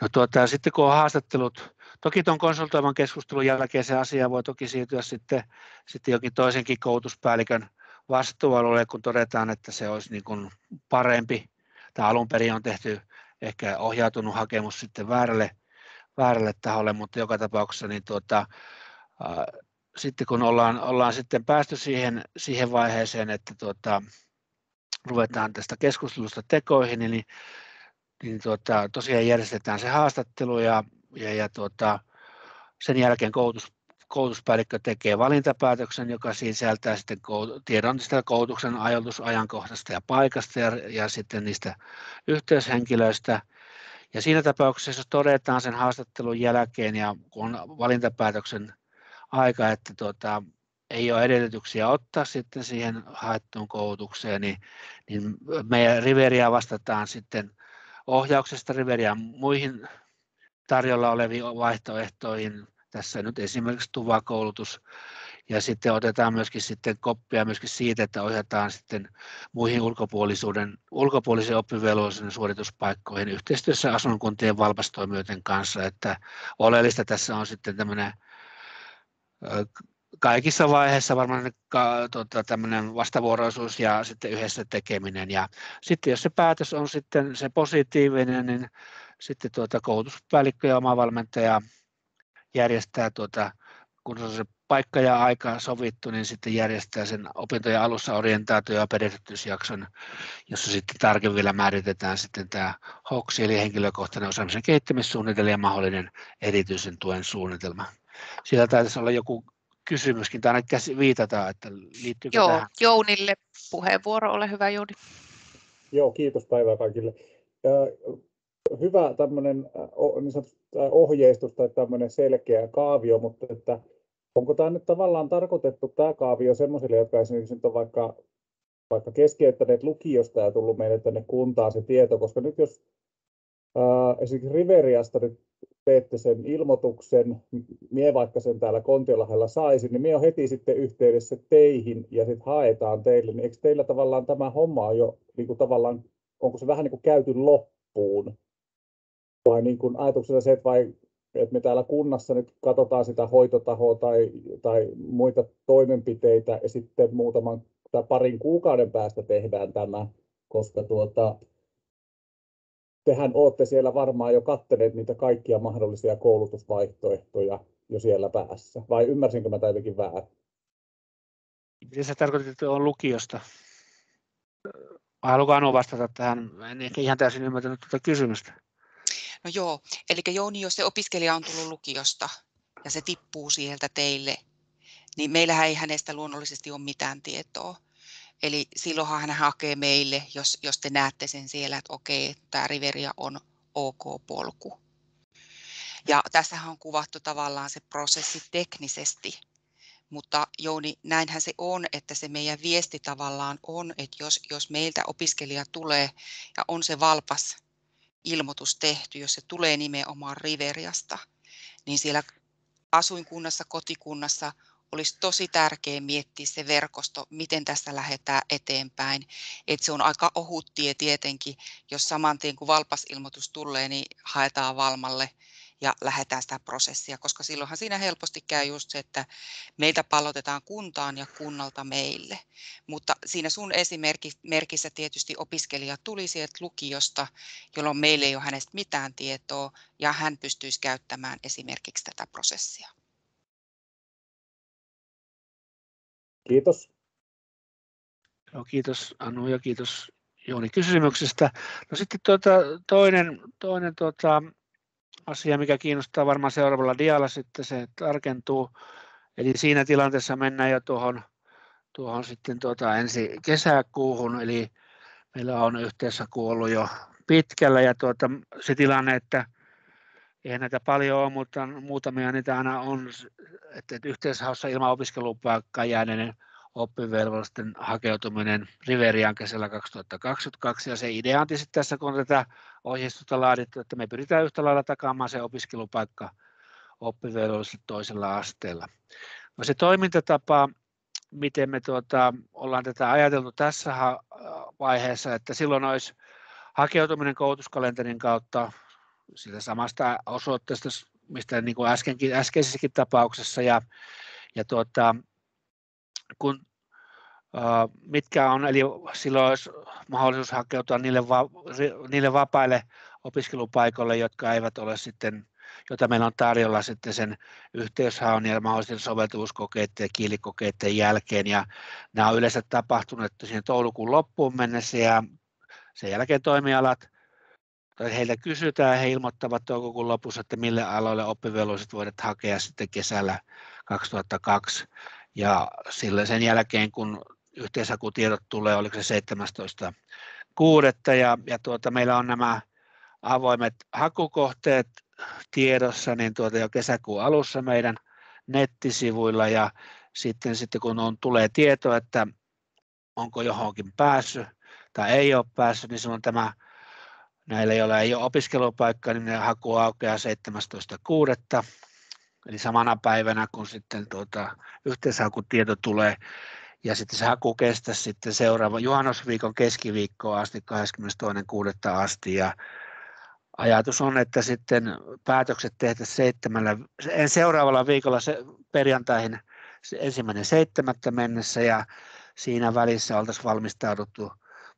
No tuota, sitten kun on haastattelut, toki tuon konsultoivan keskustelun jälkeen se asia voi toki siirtyä sitten, sitten jokin toisenkin koulutuspäällikön vastuualueelle, kun todetaan, että se olisi niin kuin parempi, tai alun perin on tehty ehkä ohjautunut hakemus sitten väärälle, väärälle taholle, mutta joka tapauksessa niin tuota, sitten kun ollaan, ollaan sitten päästy siihen, siihen vaiheeseen, että tuota, ruvetaan tästä keskustelusta tekoihin, niin, niin tuota, tosiaan järjestetään se haastattelu ja, ja, ja tuota, sen jälkeen koulutus, koulutuspäällikkö tekee valintapäätöksen, joka sisältää sitten tiedon sitä koulutuksen ajoitusajankohdasta ja paikasta ja, ja sitten niistä yhteyshenkilöistä. Ja siinä tapauksessa, jos todetaan sen haastattelun jälkeen ja kun on valintapäätöksen aika, että tuota, ei ole edellytyksiä ottaa sitten siihen haettuun koulutukseen, niin, niin meidän Riveria vastataan sitten ohjauksesta Riverian muihin tarjolla oleviin vaihtoehtoihin. Tässä nyt esimerkiksi TUVA-koulutus ja sitten otetaan myöskin sitten koppia myöskin siitä, että ohjataan sitten muihin ulkopuolisuuden, ulkopuolisen oppivelvollisuuden suorituspaikkoihin yhteistyössä asuinkuntien valpastoimijoiden kanssa, että oleellista tässä on sitten tämmöinen kaikissa vaiheissa varmaan tuota, tämmöinen vastavuoroisuus ja sitten yhdessä tekeminen. Ja sitten jos se päätös on sitten se positiivinen, niin sitten tuota, koulutuspäällikkö ja oma valmentaja järjestää, tuota, kun on se paikka ja aika sovittu, niin sitten järjestää sen opintojen alussa orientaatio- ja perehdytysjakson, jossa sitten tarkemmin vielä määritetään sitten tämä HOKS, eli henkilökohtainen osaamisen kehittämissuunnitelma ja mahdollinen erityisen tuen suunnitelma. Siellä taisi olla joku kysymyskin, tai ainakin viitata, että liittyykö Joo, tähän? Jounille puheenvuoro, ole hyvä Jouni. Joo, kiitos päivää kaikille. Hyvä tämmöinen niin ohjeistus tai tämmöinen selkeä kaavio, mutta että onko tämä nyt tavallaan tarkoitettu tämä kaavio semmoisille, jotka esimerkiksi nyt on vaikka, vaikka keskeyttäneet lukiosta ja tullut meille tänne kuntaan se tieto, koska nyt jos ää, esimerkiksi Riveriasta nyt teette sen ilmoituksen, mie vaikka sen täällä Kontiolahella saisin, niin mie on heti sitten yhteydessä teihin ja sitten haetaan teille, niin eikö teillä tavallaan tämä homma on jo niin kuin tavallaan, onko se vähän niin kuin käyty loppuun? Vai niin kuin ajatuksena se, että, vai, että me täällä kunnassa nyt katsotaan sitä hoitotahoa tai, tai muita toimenpiteitä ja sitten muutaman tai parin kuukauden päästä tehdään tämä, koska tuota, tehän olette siellä varmaan jo katteneet niitä kaikkia mahdollisia koulutusvaihtoehtoja jo siellä päässä, vai ymmärsinkö mä jotenkin väärin? Miten sä tarkoitit, että on lukiosta? Haluanko Anu vastata tähän? En ehkä ihan täysin ymmärtänyt tuota kysymystä. No joo, eli Jouni, jos se opiskelija on tullut lukiosta ja se tippuu sieltä teille, niin meillähän ei hänestä luonnollisesti ole mitään tietoa. Eli silloinhan hän hakee meille, jos, jos te näette sen siellä, että okei, tämä Riveria on OK-polku. Ja tässähän on kuvattu tavallaan se prosessi teknisesti, mutta Jouni, näinhän se on, että se meidän viesti tavallaan on, että jos, jos meiltä opiskelija tulee ja on se valpas ilmoitus tehty, jos se tulee nimenomaan Riveriasta, niin siellä asuinkunnassa, kotikunnassa olisi tosi tärkeää miettiä se verkosto, miten tästä lähdetään eteenpäin. Et se on aika ohut tie tietenkin, jos saman tien kun valpasilmoitus tulee, niin haetaan Valmalle ja lähdetään sitä prosessia, koska silloinhan siinä helposti käy just se, että meitä pallotetaan kuntaan ja kunnalta meille. Mutta siinä sun esimerkissä tietysti opiskelija tuli sieltä lukiosta, jolloin meille ei ole hänestä mitään tietoa ja hän pystyisi käyttämään esimerkiksi tätä prosessia. Kiitos. No, kiitos Anu ja kiitos Jouni kysymyksestä. No sitten tuota, toinen, toinen tuota, asia, mikä kiinnostaa varmaan seuraavalla dialla sitten se tarkentuu. Eli siinä tilanteessa mennään jo tuohon, tuohon sitten tuota ensi kesäkuuhun, eli meillä on yhteensä kuollut jo pitkällä ja tuota, se tilanne, että eihän näitä paljon ole, mutta muutamia niitä aina on, että, yhteishaussa ilman opiskelupaikkaa jääneiden oppivelvollisten hakeutuminen Riveriaan kesällä 2022. Ja se idea on tietysti tässä, kun tätä ohjeistusta laadittu, että me pyritään yhtä lailla takaamaan se opiskelupaikka oppivelvollisille toisella asteella. No se toimintatapa, miten me tuota, ollaan tätä ajateltu tässä vaiheessa, että silloin olisi hakeutuminen koulutuskalenterin kautta siitä samasta osoitteesta, mistä niin kuin äskenkin, äskeisessäkin tapauksessa, ja, ja tuota, kun mitkä on, eli silloin olisi mahdollisuus hakeutua niille, va, niille vapaille opiskelupaikoille, jotka eivät ole sitten jota meillä on tarjolla sitten sen yhteyshaun ja mahdollisten soveltuvuuskokeiden ja kielikokeiden jälkeen. Ja nämä on yleensä tapahtunut siinä toukokuun loppuun mennessä ja sen jälkeen toimialat heiltä kysytään he ilmoittavat toukokuun lopussa, että mille aloille oppivelvolliset voivat hakea sitten kesällä 2002. Ja sillä sen jälkeen, kun yhteishakutiedot tulee, oliko se 17 kuudetta ja, ja tuota, meillä on nämä avoimet hakukohteet tiedossa niin tuota jo kesäkuun alussa meidän nettisivuilla ja sitten, sitten kun on, tulee tieto, että onko johonkin päässyt tai ei ole päässyt, niin silloin tämä näillä, joilla ei ole opiskelupaikkaa, niin ne haku aukeaa 17.6. Eli samana päivänä, kun sitten tuota, yhteishakutieto tulee, ja sitten se haku kestäisi sitten seuraava juhannusviikon keskiviikkoa asti 22.6. asti ja ajatus on, että sitten päätökset tehtäisiin seitsemällä, seuraavalla viikolla se perjantaihin ensimmäinen seitsemättä mennessä ja siinä välissä oltaisiin valmistauduttu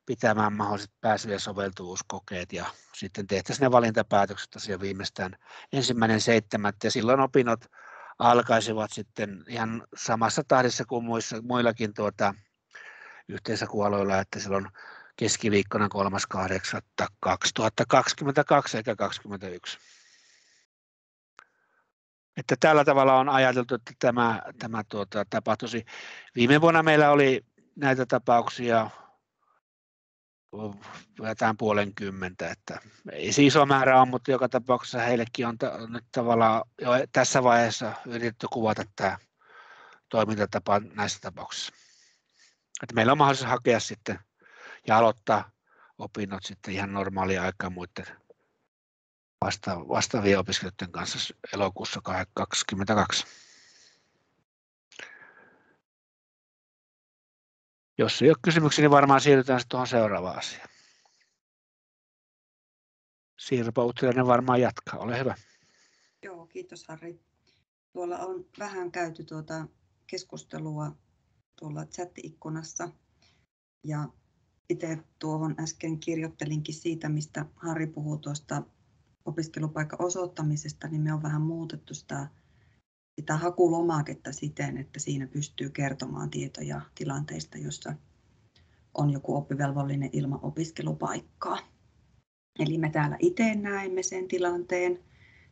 pitämään mahdolliset pääsy- ja soveltuvuuskokeet ja sitten tehtäisiin ne valintapäätökset tosiaan viimeistään ensimmäinen seitsemättä ja silloin opinnot alkaisivat sitten ihan samassa tahdissa kuin muissa, muillakin tuota, yhteishakualoilla, että silloin keskiviikkona 3.8.2022 eikä 2021. Että tällä tavalla on ajateltu, että tämä, tämä tuota, tapahtuisi. Viime vuonna meillä oli näitä tapauksia jotain puolen kymmentä, että ei se iso määrä on, mutta joka tapauksessa heillekin on ta- nyt tavallaan jo tässä vaiheessa yritetty kuvata tämä toimintatapa näissä tapauksissa. Että meillä on mahdollisuus hakea sitten ja aloittaa opinnot sitten ihan normaalia aikaa muiden vasta- vastaavien opiskelijoiden kanssa elokuussa 2022. Jos ei ole kysymyksiä, niin varmaan siirrytään sitten tuohon seuraavaan asiaan. Sirpa Utrilainen varmaan jatkaa. Ole hyvä. Joo, kiitos Harri. Tuolla on vähän käyty tuota keskustelua tuolla chat-ikkunassa ja itse tuohon äsken kirjoittelinkin siitä, mistä Harri puhuu tuosta opiskelupaikan osoittamisesta, niin me on vähän muutettu sitä sitä hakulomaketta siten, että siinä pystyy kertomaan tietoja tilanteista, jossa on joku oppivelvollinen ilman opiskelupaikkaa. Eli me täällä itse näemme sen tilanteen,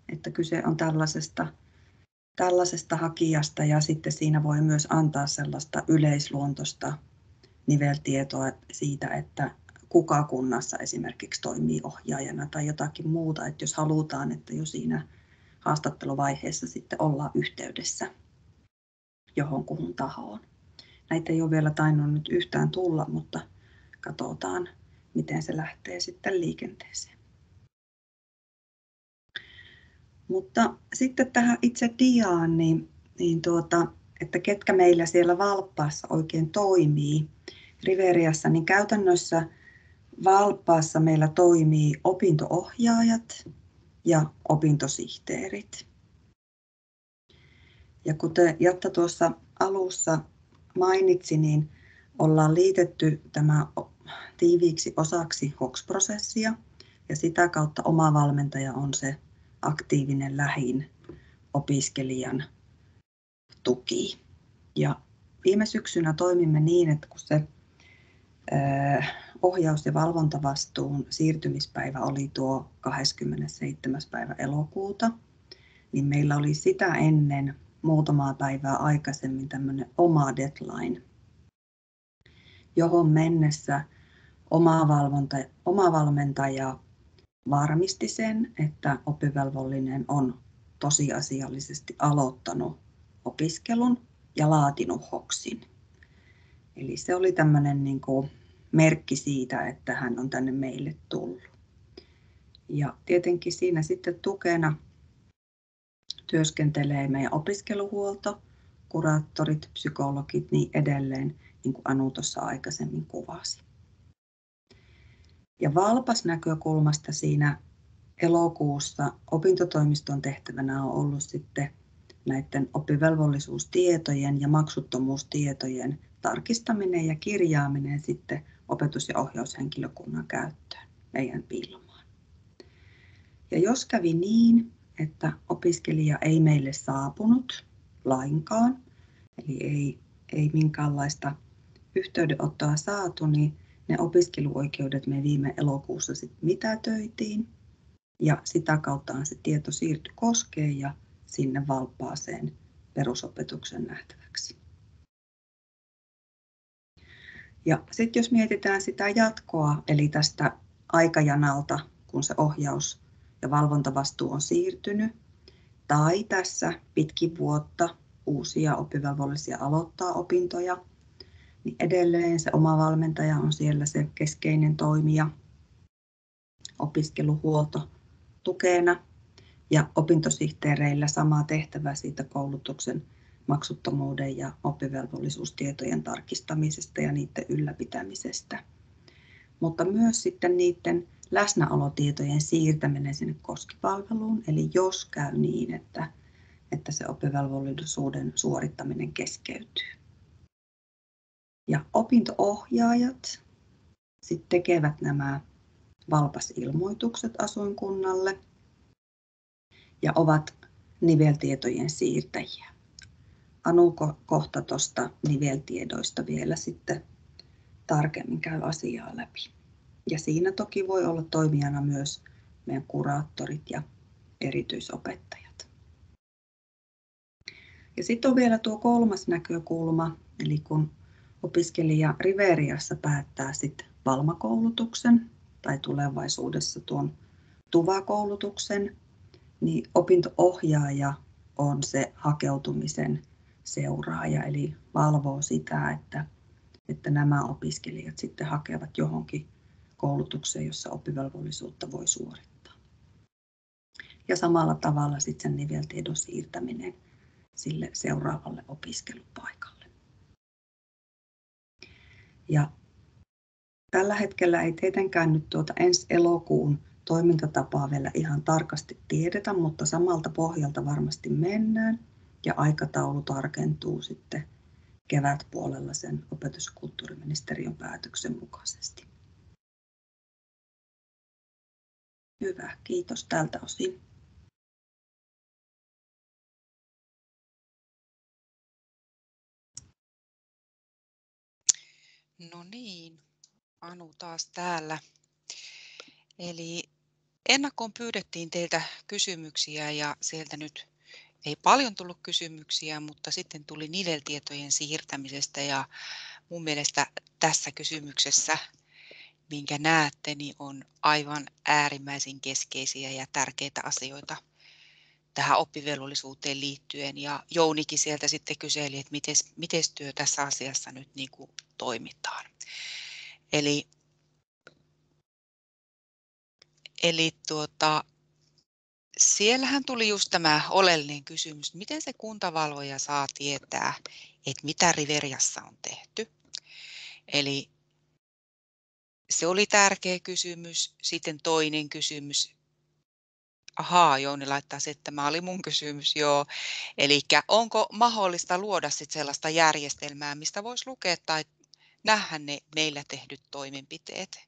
että kyse on tällaisesta, tällaisesta hakijasta ja sitten siinä voi myös antaa sellaista yleisluontoista niveltietoa siitä, että kuka kunnassa esimerkiksi toimii ohjaajana tai jotakin muuta, että jos halutaan, että jo siinä haastatteluvaiheessa sitten ollaan yhteydessä johonkuhun tahoon. Näitä ei ole vielä tainnut nyt yhtään tulla, mutta katsotaan, miten se lähtee sitten liikenteeseen. Mutta sitten tähän itse diaan, niin, niin tuota, että ketkä meillä siellä Valppaassa oikein toimii. Riveriassa, niin käytännössä Valppaassa meillä toimii opintoohjaajat, ja opintosihteerit. Ja kuten Jatta tuossa alussa mainitsi, niin ollaan liitetty tämä tiiviiksi osaksi HOX-prosessia ja sitä kautta oma valmentaja on se aktiivinen lähin opiskelijan tuki. Ja viime syksynä toimimme niin, että kun se ohjaus- ja valvontavastuun siirtymispäivä oli tuo 27. päivä elokuuta, niin meillä oli sitä ennen muutamaa päivää aikaisemmin tämmöinen oma deadline, johon mennessä oma, valvonta, oma valmentaja varmisti sen, että oppivelvollinen on tosiasiallisesti aloittanut opiskelun ja laatinut HOKSin. Eli se oli tämmöinen niin kuin merkki siitä, että hän on tänne meille tullut. Ja tietenkin siinä sitten tukena työskentelee meidän opiskeluhuolto, kuraattorit, psykologit, niin edelleen, niin kuin Anu tuossa aikaisemmin kuvasi. Ja valpas näkökulmasta siinä elokuussa opintotoimiston tehtävänä on ollut sitten näiden oppivelvollisuustietojen ja maksuttomuustietojen tarkistaminen ja kirjaaminen sitten opetus- ja ohjaushenkilökunnan käyttöön meidän pilmaan. Ja jos kävi niin, että opiskelija ei meille saapunut lainkaan, eli ei, ei minkäänlaista yhteydenottoa saatu, niin ne opiskeluoikeudet me viime elokuussa sitten mitätöitiin ja sitä kautta se tieto siirtyi koskeen ja sinne valppaaseen perusopetuksen nähtäväksi. Ja sitten jos mietitään sitä jatkoa, eli tästä aikajanalta, kun se ohjaus ja valvontavastuu on siirtynyt, tai tässä pitkin vuotta uusia oppivelvollisia aloittaa opintoja, niin edelleen se oma valmentaja on siellä se keskeinen toimija, opiskeluhuolto tukena. Ja opintosihteereillä sama tehtävä siitä koulutuksen maksuttomuuden ja oppivelvollisuustietojen tarkistamisesta ja niiden ylläpitämisestä. Mutta myös sitten niiden läsnäolotietojen siirtäminen sinne koskipalveluun, eli jos käy niin, että, että se oppivelvollisuuden suorittaminen keskeytyy. Ja opintoohjaajat sitten tekevät nämä valpasilmoitukset asuinkunnalle ja ovat niveltietojen siirtäjiä. Anu kohta tuosta niveltiedoista vielä sitten tarkemmin käy asiaa läpi. Ja siinä toki voi olla toimijana myös meidän kuraattorit ja erityisopettajat. Ja sitten on vielä tuo kolmas näkökulma, eli kun opiskelija Riveriassa päättää sitten valmakoulutuksen tai tulevaisuudessa tuon TUVA-koulutuksen, niin opintoohjaaja on se hakeutumisen seuraaja, eli valvoo sitä, että, että nämä opiskelijat sitten hakevat johonkin koulutukseen, jossa oppivelvollisuutta voi suorittaa. Ja samalla tavalla sitten sen niveltiedon siirtäminen sille seuraavalle opiskelupaikalle. Ja tällä hetkellä ei tietenkään nyt tuota ensi elokuun toimintatapaa vielä ihan tarkasti tiedetä, mutta samalta pohjalta varmasti mennään ja aikataulu tarkentuu sitten kevätpuolella sen opetus- ja kulttuuriministeriön päätöksen mukaisesti. Hyvä, kiitos tältä osin. No niin, Anu taas täällä. Eli ennakkoon pyydettiin teiltä kysymyksiä ja sieltä nyt ei paljon tullut kysymyksiä, mutta sitten tuli niveltietojen siirtämisestä ja mun mielestä tässä kysymyksessä, minkä näette, niin on aivan äärimmäisen keskeisiä ja tärkeitä asioita tähän oppivelvollisuuteen liittyen. Ja Jounikin sieltä sitten kyseli, että miten työ tässä asiassa nyt niin kuin toimitaan. Eli, eli tuota, siellähän tuli just tämä oleellinen kysymys, miten se kuntavalvoja saa tietää, että mitä Riveriassa on tehty. Eli se oli tärkeä kysymys. Sitten toinen kysymys. Ahaa, Jouni laittaa se, että tämä oli mun kysymys, joo. Eli onko mahdollista luoda sit sellaista järjestelmää, mistä voisi lukea tai nähdä ne meillä tehdyt toimenpiteet.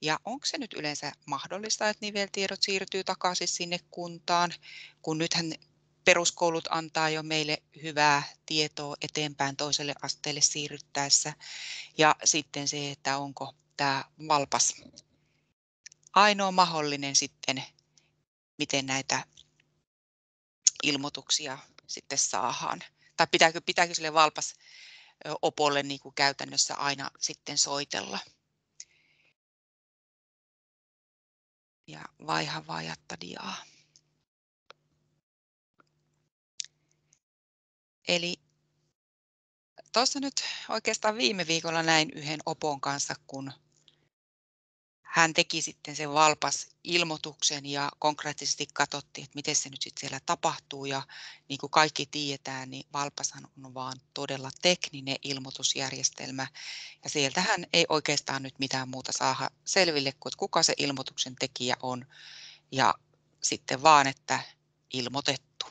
Ja onko se nyt yleensä mahdollista, että niveltiedot siirtyy takaisin sinne kuntaan, kun nythän peruskoulut antaa jo meille hyvää tietoa eteenpäin toiselle asteelle siirryttäessä. Ja sitten se, että onko tämä valpas ainoa mahdollinen sitten, miten näitä ilmoituksia sitten saadaan. Tai pitääkö, pitääkö sille valpas opolle niin kuin käytännössä aina sitten soitella. Ja vaiha vaajatta diaa. Eli tuossa nyt oikeastaan viime viikolla näin yhden opon kanssa, kun hän teki sitten sen valpas ilmoituksen ja konkreettisesti katsottiin, että miten se nyt sitten siellä tapahtuu. Ja niin kuin kaikki tiedetään, niin valpashan on vaan todella tekninen ilmoitusjärjestelmä. Ja sieltähän ei oikeastaan nyt mitään muuta saa selville kuin, että kuka se ilmoituksen tekijä on. Ja sitten vaan, että ilmoitettu.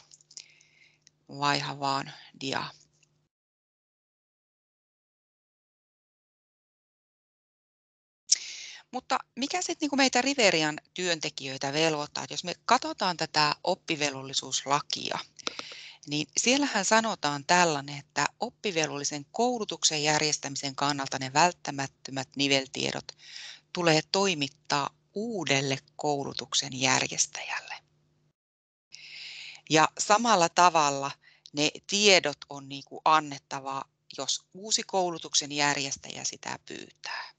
Vaiha vaan dia. Mutta mikä sitten niin meitä Riverian työntekijöitä velvoittaa, että jos me katsotaan tätä oppivelvollisuuslakia, niin siellähän sanotaan tällainen, että oppivelvollisen koulutuksen järjestämisen kannalta ne välttämättömät niveltiedot tulee toimittaa uudelle koulutuksen järjestäjälle. Ja samalla tavalla ne tiedot on niin kuin annettava, jos uusi koulutuksen järjestäjä sitä pyytää.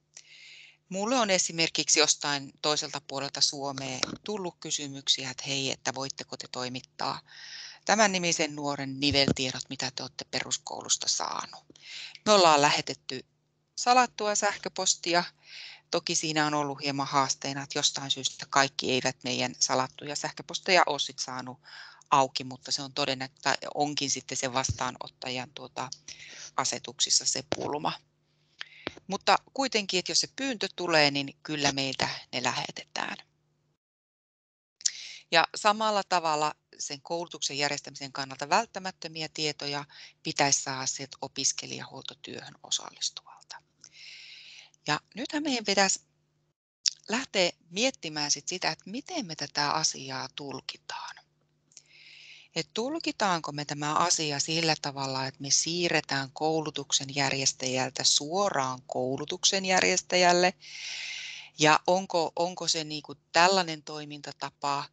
Mulle on esimerkiksi jostain toiselta puolelta Suomea tullut kysymyksiä, että hei, että voitteko te toimittaa tämän nimisen nuoren niveltiedot, mitä te olette peruskoulusta saanut. Me ollaan lähetetty salattua sähköpostia. Toki siinä on ollut hieman haasteena, että jostain syystä kaikki eivät meidän salattuja sähköposteja ole sit saanut auki, mutta se on todennäköistä, onkin sitten se vastaanottajan tuota, asetuksissa se pulma. Mutta kuitenkin, että jos se pyyntö tulee, niin kyllä meiltä ne lähetetään. Ja samalla tavalla sen koulutuksen järjestämisen kannalta välttämättömiä tietoja pitäisi saada sieltä opiskelijahuoltotyöhön osallistuvalta. Ja nythän meidän pitäisi lähteä miettimään sit sitä, että miten me tätä asiaa tulkitaan. Et tulkitaanko me tämä asia sillä tavalla, että me siirretään koulutuksen järjestäjältä suoraan koulutuksen järjestäjälle, ja onko, onko se niin kuin tällainen toimintatapa,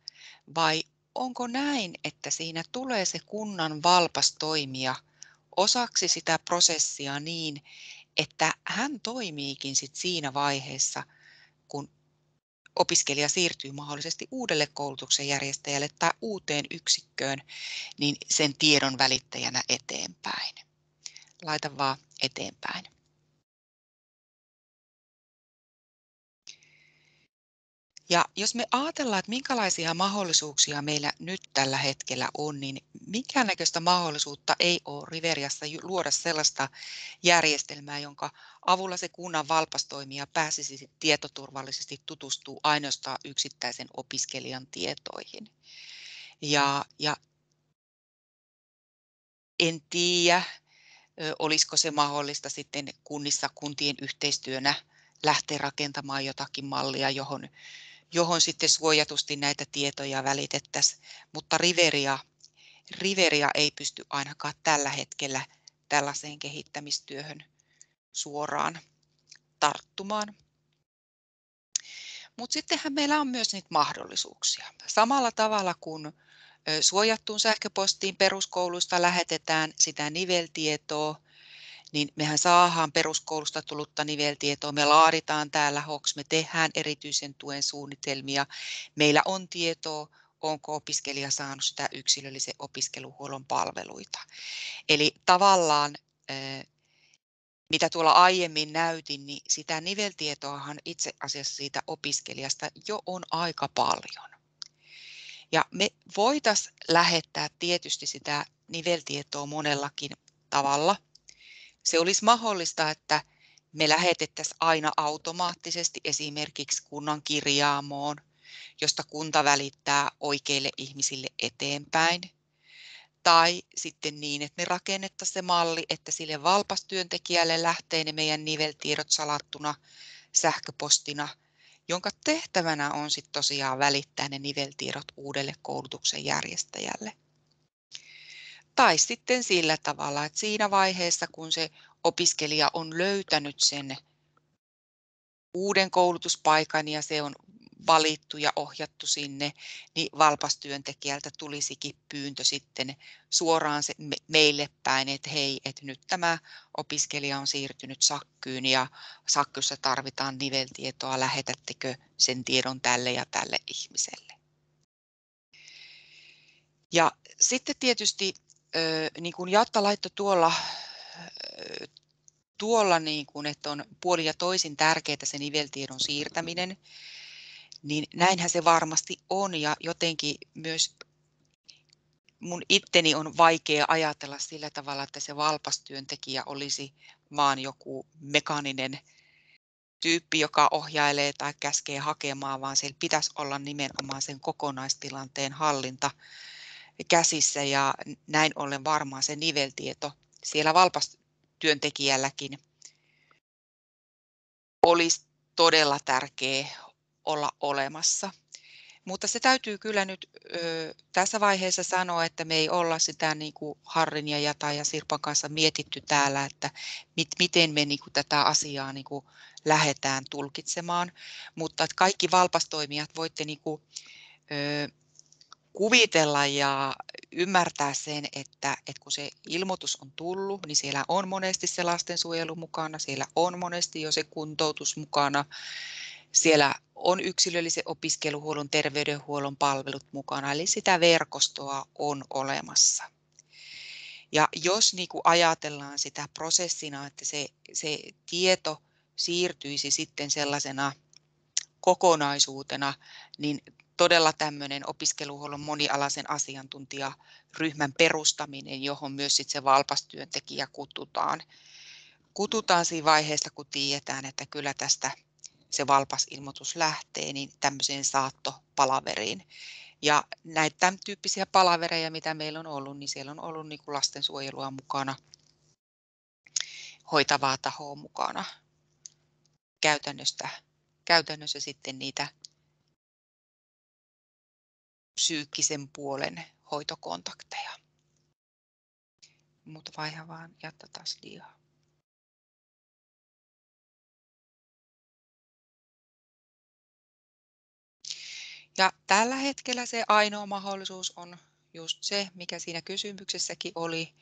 vai onko näin, että siinä tulee se kunnan valpas toimia osaksi sitä prosessia niin, että hän toimiikin sit siinä vaiheessa, kun opiskelija siirtyy mahdollisesti uudelle koulutuksen järjestäjälle tai uuteen yksikköön, niin sen tiedon välittäjänä eteenpäin. Laita vaan eteenpäin. Ja jos me ajatellaan, että minkälaisia mahdollisuuksia meillä nyt tällä hetkellä on, niin minkään näköistä mahdollisuutta ei ole Riveriassa luoda sellaista järjestelmää, jonka avulla se kunnan valpastoimija pääsisi tietoturvallisesti tutustuu ainoastaan yksittäisen opiskelijan tietoihin. Ja, ja en tiedä, olisiko se mahdollista sitten kunnissa kuntien yhteistyönä lähteä rakentamaan jotakin mallia, johon johon sitten suojatusti näitä tietoja välitettäisiin, mutta Riveria, Riveria ei pysty ainakaan tällä hetkellä tällaiseen kehittämistyöhön suoraan tarttumaan. Mutta sittenhän meillä on myös niitä mahdollisuuksia. Samalla tavalla kuin suojattuun sähköpostiin peruskouluista lähetetään sitä niveltietoa, niin mehän saadaan peruskoulusta tullutta niveltietoa, me laaditaan täällä HOKS, me tehdään erityisen tuen suunnitelmia, meillä on tietoa, onko opiskelija saanut sitä yksilöllisen opiskeluhuollon palveluita. Eli tavallaan, mitä tuolla aiemmin näytin, niin sitä niveltietoahan itse asiassa siitä opiskelijasta jo on aika paljon. Ja me voitaisiin lähettää tietysti sitä niveltietoa monellakin tavalla. Se olisi mahdollista, että me lähetettäisiin aina automaattisesti esimerkiksi kunnan kirjaamoon, josta kunta välittää oikeille ihmisille eteenpäin. Tai sitten niin, että me rakennettaisiin se malli, että sille valpastyöntekijälle lähtee ne meidän niveltiedot salattuna sähköpostina, jonka tehtävänä on sitten tosiaan välittää ne niveltiedot uudelle koulutuksen järjestäjälle. Tai sitten sillä tavalla, että siinä vaiheessa, kun se opiskelija on löytänyt sen uuden koulutuspaikan ja se on valittu ja ohjattu sinne, niin valpastyöntekijältä tulisikin pyyntö sitten suoraan se meille päin, että hei, että nyt tämä opiskelija on siirtynyt sakkyyn ja sakkyssä tarvitaan niveltietoa, lähetättekö sen tiedon tälle ja tälle ihmiselle. Ja sitten tietysti niin kuin Jatta laittoi tuolla, tuolla niin kuin, että on puoli ja toisin tärkeää se niveltiedon siirtäminen, niin näinhän se varmasti on. Ja jotenkin myös mun itteni on vaikea ajatella sillä tavalla, että se valpastyöntekijä olisi vaan joku mekaaninen tyyppi, joka ohjailee tai käskee hakemaan, vaan siellä pitäisi olla nimenomaan sen kokonaistilanteen hallinta käsissä ja näin ollen varmaan se niveltieto siellä valpastyöntekijälläkin olisi todella tärkeä olla olemassa. Mutta se täytyy kyllä nyt ö, tässä vaiheessa sanoa, että me ei olla sitä niin kuin Harrin ja Jata ja Sirpan kanssa mietitty täällä, että mit, miten me niin kuin tätä asiaa niin kuin lähdetään tulkitsemaan. Mutta että kaikki valpastoimijat voitte niin kuin, ö, kuvitella ja ymmärtää sen, että, että kun se ilmoitus on tullut, niin siellä on monesti se lastensuojelu mukana, siellä on monesti jo se kuntoutus mukana, siellä on yksilöllisen opiskeluhuollon, terveydenhuollon palvelut mukana, eli sitä verkostoa on olemassa. Ja jos niin kuin ajatellaan sitä prosessina, että se, se tieto siirtyisi sitten sellaisena kokonaisuutena, niin todella tämmöinen opiskeluhuollon monialaisen asiantuntijaryhmän perustaminen, johon myös sitten se valpastyöntekijä kututaan. Kututaan siinä vaiheessa, kun tiedetään, että kyllä tästä se valpasilmoitus lähtee, niin tämmöiseen saattopalaveriin. Ja näitä tämän tyyppisiä palavereja, mitä meillä on ollut, niin siellä on ollut niin kuin lastensuojelua mukana, hoitavaa tahoa mukana. Käytännöstä, käytännössä sitten niitä psyykkisen puolen hoitokontakteja. Mutta vaiha vaan jättä taas diaa. Ja tällä hetkellä se ainoa mahdollisuus on just se, mikä siinä kysymyksessäkin oli,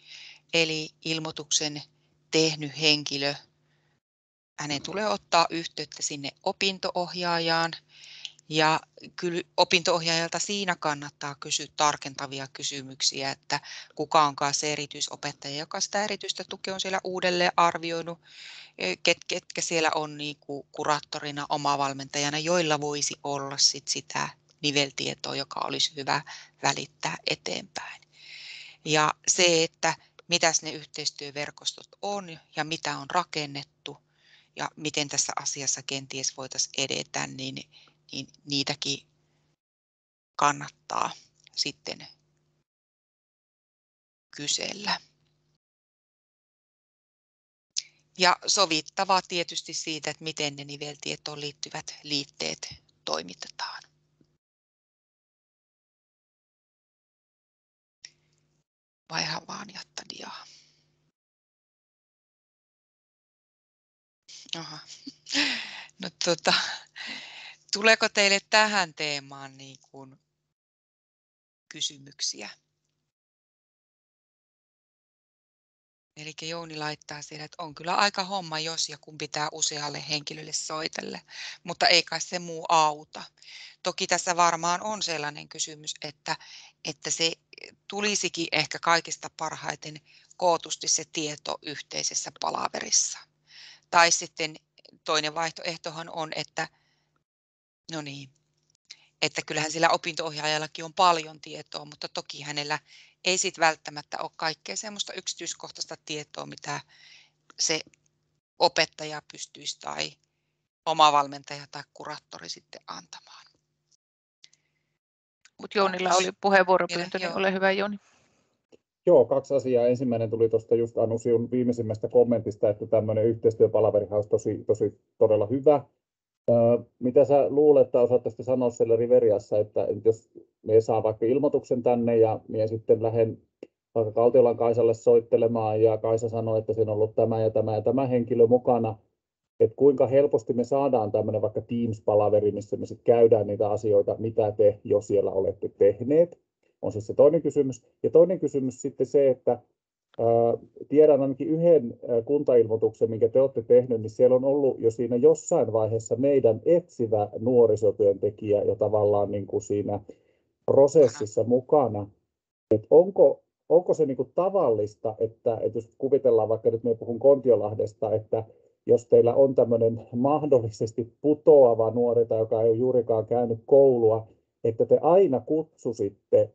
eli ilmoituksen tehnyt henkilö. Hänen tulee ottaa yhteyttä sinne opintoohjaajaan ja kyllä opintoohjaajalta siinä kannattaa kysyä tarkentavia kysymyksiä, että kuka onkaan se erityisopettaja, joka sitä erityistä tukea on siellä uudelleen arvioinut, e, ket, ketkä siellä on niin kuin kuraattorina, omavalmentajana, joilla voisi olla sit sitä niveltietoa, joka olisi hyvä välittää eteenpäin. Ja se, että mitäs ne yhteistyöverkostot on ja mitä on rakennettu ja miten tässä asiassa kenties voitaisiin edetä, niin niin niitäkin kannattaa sitten kysellä. Ja sovittavaa tietysti siitä, että miten ne niveltietoon liittyvät liitteet toimitetaan. Vaiha vaan jatta diaa. Aha. No, tota, Tuleeko teille tähän teemaan niin kuin kysymyksiä? Eli Jouni laittaa siellä, että on kyllä aika homma, jos ja kun pitää usealle henkilölle soitelle, mutta ei kai se muu auta. Toki tässä varmaan on sellainen kysymys, että, että se tulisikin ehkä kaikista parhaiten kootusti se tieto yhteisessä palaverissa. Tai sitten toinen vaihtoehtohan on, että No niin. Että kyllähän sillä opinto-ohjaajallakin on paljon tietoa, mutta toki hänellä ei sit välttämättä ole kaikkea semmoista yksityiskohtaista tietoa, mitä se opettaja pystyisi tai oma valmentaja tai kuraattori sitten antamaan. Mutta Joonilla oli puheenvuoropyyntö, niin ole hyvä Jooni. Joo, kaksi asiaa. Ensimmäinen tuli tuosta just Anu Siun viimeisimmästä kommentista, että tämmöinen yhteistyöpalaveri olisi tosi, tosi todella hyvä. Mitä sä luulet, että osaat sanoa siellä Riveriassa, että jos me saa vaikka ilmoituksen tänne ja minä sitten lähden vaikka Kaltiolan Kaisalle soittelemaan ja Kaisa sanoo, että siinä on ollut tämä ja tämä ja tämä henkilö mukana, että kuinka helposti me saadaan tämmöinen vaikka Teams-palaveri, missä me sitten käydään niitä asioita, mitä te jo siellä olette tehneet, on siis se toinen kysymys. Ja toinen kysymys sitten se, että Tiedän ainakin yhden kuntailmoituksen, minkä te olette tehneet, niin siellä on ollut jo siinä jossain vaiheessa meidän etsivä nuorisotyöntekijä jo tavallaan niin kuin siinä prosessissa mukana. Et onko, onko se niin kuin tavallista, että, että jos kuvitellaan vaikka nyt me puhun Kontiolahdesta, että jos teillä on tämmöinen mahdollisesti putoava nuori tai joka ei ole juurikaan käynyt koulua, että te aina kutsusitte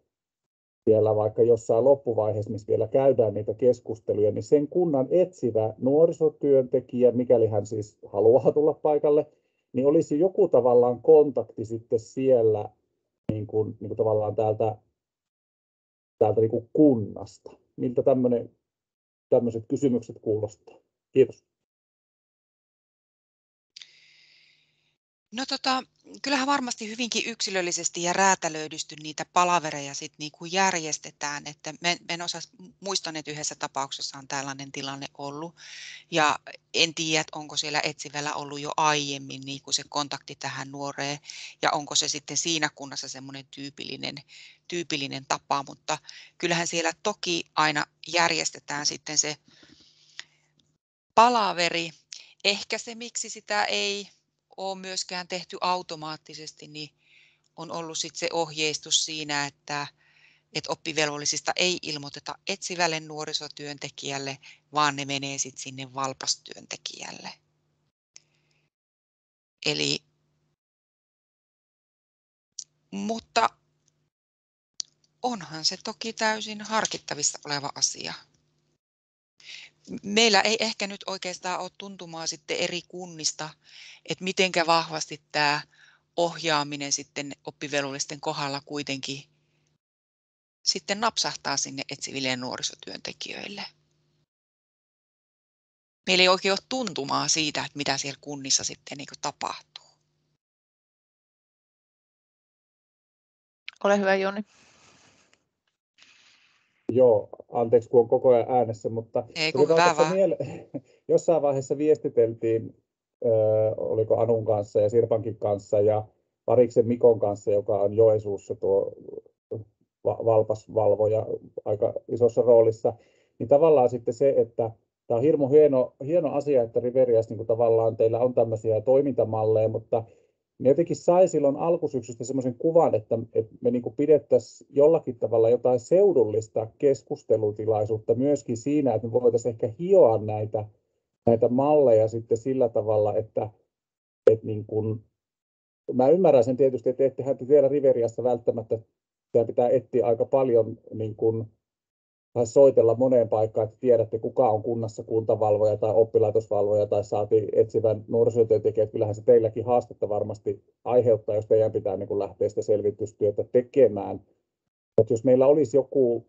siellä vaikka jossain loppuvaiheessa, missä vielä käydään niitä keskusteluja, niin sen kunnan etsivä nuorisotyöntekijä, mikäli hän siis haluaa tulla paikalle, niin olisi joku tavallaan kontakti sitten siellä niin kuin, niin kuin tavallaan täältä, täältä niin kuin kunnasta. Miltä tämmöiset kysymykset kuulostaa? Kiitos. No tota, kyllähän varmasti hyvinkin yksilöllisesti ja räätälöidysti niitä palavereja sit niinku järjestetään, että me, en osaa, muistan, että yhdessä tapauksessa on tällainen tilanne ollut ja en tiedä, onko siellä etsivällä ollut jo aiemmin niin kuin se kontakti tähän nuoreen ja onko se sitten siinä kunnassa semmoinen tyypillinen, tyypillinen tapa, mutta kyllähän siellä toki aina järjestetään sitten se palaveri. Ehkä se, miksi sitä ei ole myöskään tehty automaattisesti, niin on ollut sit se ohjeistus siinä, että, että oppivelvollisista ei ilmoiteta etsivälle nuorisotyöntekijälle, vaan ne menee sitten sinne valpastyöntekijälle. Eli, mutta onhan se toki täysin harkittavissa oleva asia meillä ei ehkä nyt oikeastaan ole tuntumaa sitten eri kunnista, että mitenkä vahvasti tämä ohjaaminen sitten oppivelvollisten kohdalla kuitenkin sitten napsahtaa sinne etsiville nuorisotyöntekijöille. Meillä ei oikein ole tuntumaa siitä, että mitä siellä kunnissa sitten niin tapahtuu. Ole hyvä Joni. Joo, anteeksi kun on koko ajan äänessä, mutta Ei, kun vaan. Miele- jossain vaiheessa viestiteltiin, äh, oliko Anun kanssa ja Sirpankin kanssa ja Pariksen Mikon kanssa, joka on Joesuussa tuo valpasvalvoja aika isossa roolissa, niin tavallaan sitten se, että tämä on hirmu hieno, hieno asia, että Riverias niin tavallaan teillä on tämmöisiä toimintamalleja, mutta ne jotenkin sai silloin alkusyksystä semmoisen kuvan, että, että me niin pidettäisiin jollakin tavalla jotain seudullista keskustelutilaisuutta myöskin siinä, että me voitaisiin ehkä hioa näitä, näitä malleja sitten sillä tavalla, että, että niin kuin, mä ymmärrän sen tietysti, että ettehän te vielä Riveriassa välttämättä, tämä pitää etsiä aika paljon niin kuin, tai soitella moneen paikkaan, että tiedätte kuka on kunnassa kuntavalvoja tai oppilaitosvalvoja tai saati etsivän nuorisotyöntekijä. Kyllähän se teilläkin haastetta varmasti aiheuttaa, jos teidän pitää niin kuin lähteä sitä selvitystyötä tekemään. Mutta jos meillä olisi joku,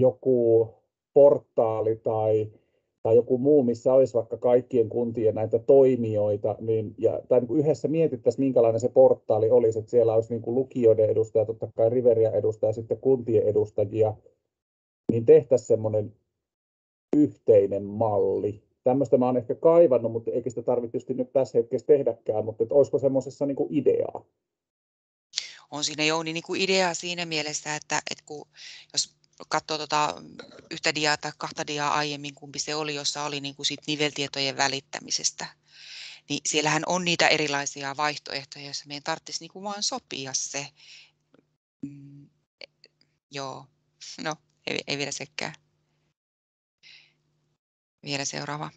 joku portaali tai, tai joku muu, missä olisi vaikka kaikkien kuntien näitä toimijoita, niin, ja, tai niin kuin yhdessä mietittäisiin, minkälainen se portaali olisi, että siellä olisi niin kuin lukijoiden edustajia, totta kai Riveria edustajia, sitten kuntien edustajia, niin tehtäisiin semmoinen yhteinen malli. Tämmöistä mä oon ehkä kaivannut, mutta eikä sitä tarvitse tietysti nyt tässä hetkessä tehdäkään, mutta että olisiko semmoisessa niin ideaa? On siinä Jouni niin kuin idea siinä mielessä, että, että kun, jos katsoo tuota yhtä diaa tai kahta diaa aiemmin, kumpi se oli, jossa oli niin kuin sit niveltietojen välittämisestä, niin siellähän on niitä erilaisia vaihtoehtoja, joissa meidän tarvitsisi niin kuin vaan sopia se. Mm, joo, no ei, ei vielä sekään. Vielä seuraava.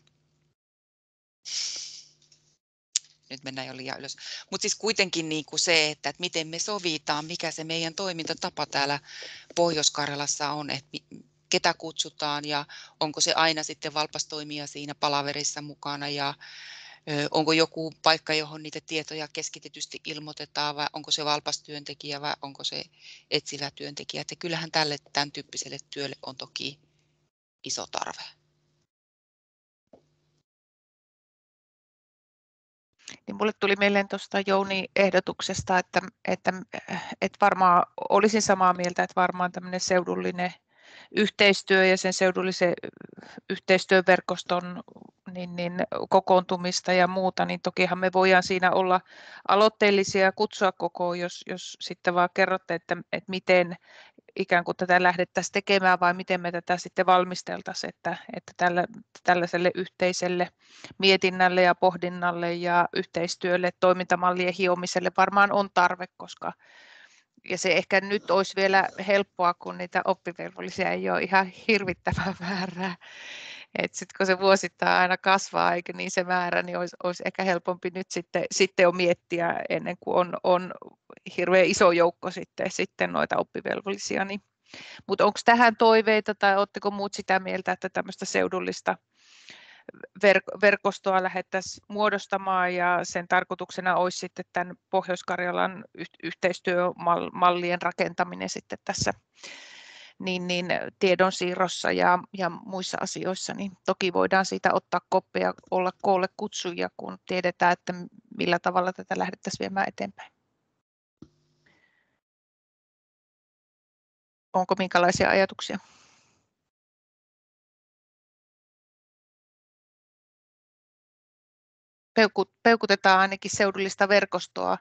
Nyt mennään jo liian ylös. Mutta siis kuitenkin niin kuin se, että, että miten me sovitaan, mikä se meidän toimintatapa täällä Pohjois-Karjalassa on, että ketä kutsutaan ja onko se aina sitten valpas toimija siinä palaverissa mukana ja onko joku paikka, johon niitä tietoja keskitetysti ilmoitetaan vai onko se valpas työntekijä vai onko se etsivä työntekijä. Että kyllähän tälle tämän tyyppiselle työlle on toki iso tarve. Niin mulle tuli mieleen tuosta Jouni ehdotuksesta, että, että, että varmaan olisin samaa mieltä, että varmaan tämmöinen seudullinen yhteistyö ja sen seudullisen yhteistyöverkoston niin, niin, kokoontumista ja muuta, niin tokihan me voidaan siinä olla aloitteellisia ja kutsua koko, jos, jos sitten vaan kerrotte, että, että miten ikään kuin tätä lähdettäisiin tekemään vai miten me tätä sitten valmisteltaisiin, että, että tällä, tällaiselle yhteiselle mietinnälle ja pohdinnalle ja yhteistyölle, toimintamallien hiomiselle varmaan on tarve, koska ja se ehkä nyt olisi vielä helppoa, kun niitä oppivelvollisia ei ole ihan hirvittävän määrää. Sitten kun se vuosittain aina kasvaa, eikö niin se määrä, niin olisi, olisi ehkä helpompi nyt sitten, sitten jo miettiä ennen kuin on, on hirveän iso joukko sitten, sitten noita oppivelvollisia. Niin. Mutta onko tähän toiveita tai oletteko muut sitä mieltä, että tämmöistä seudullista verkostoa lähdettäisiin muodostamaan ja sen tarkoituksena olisi sitten tämän Pohjois-Karjalan yhteistyömallien rakentaminen sitten tässä niin, niin tiedonsiirrossa ja, ja muissa asioissa, niin toki voidaan siitä ottaa koppia olla koolle kutsuja, kun tiedetään, että millä tavalla tätä lähdettäisiin viemään eteenpäin. Onko minkälaisia ajatuksia? Peukutetaan ainakin seudullista verkostoa?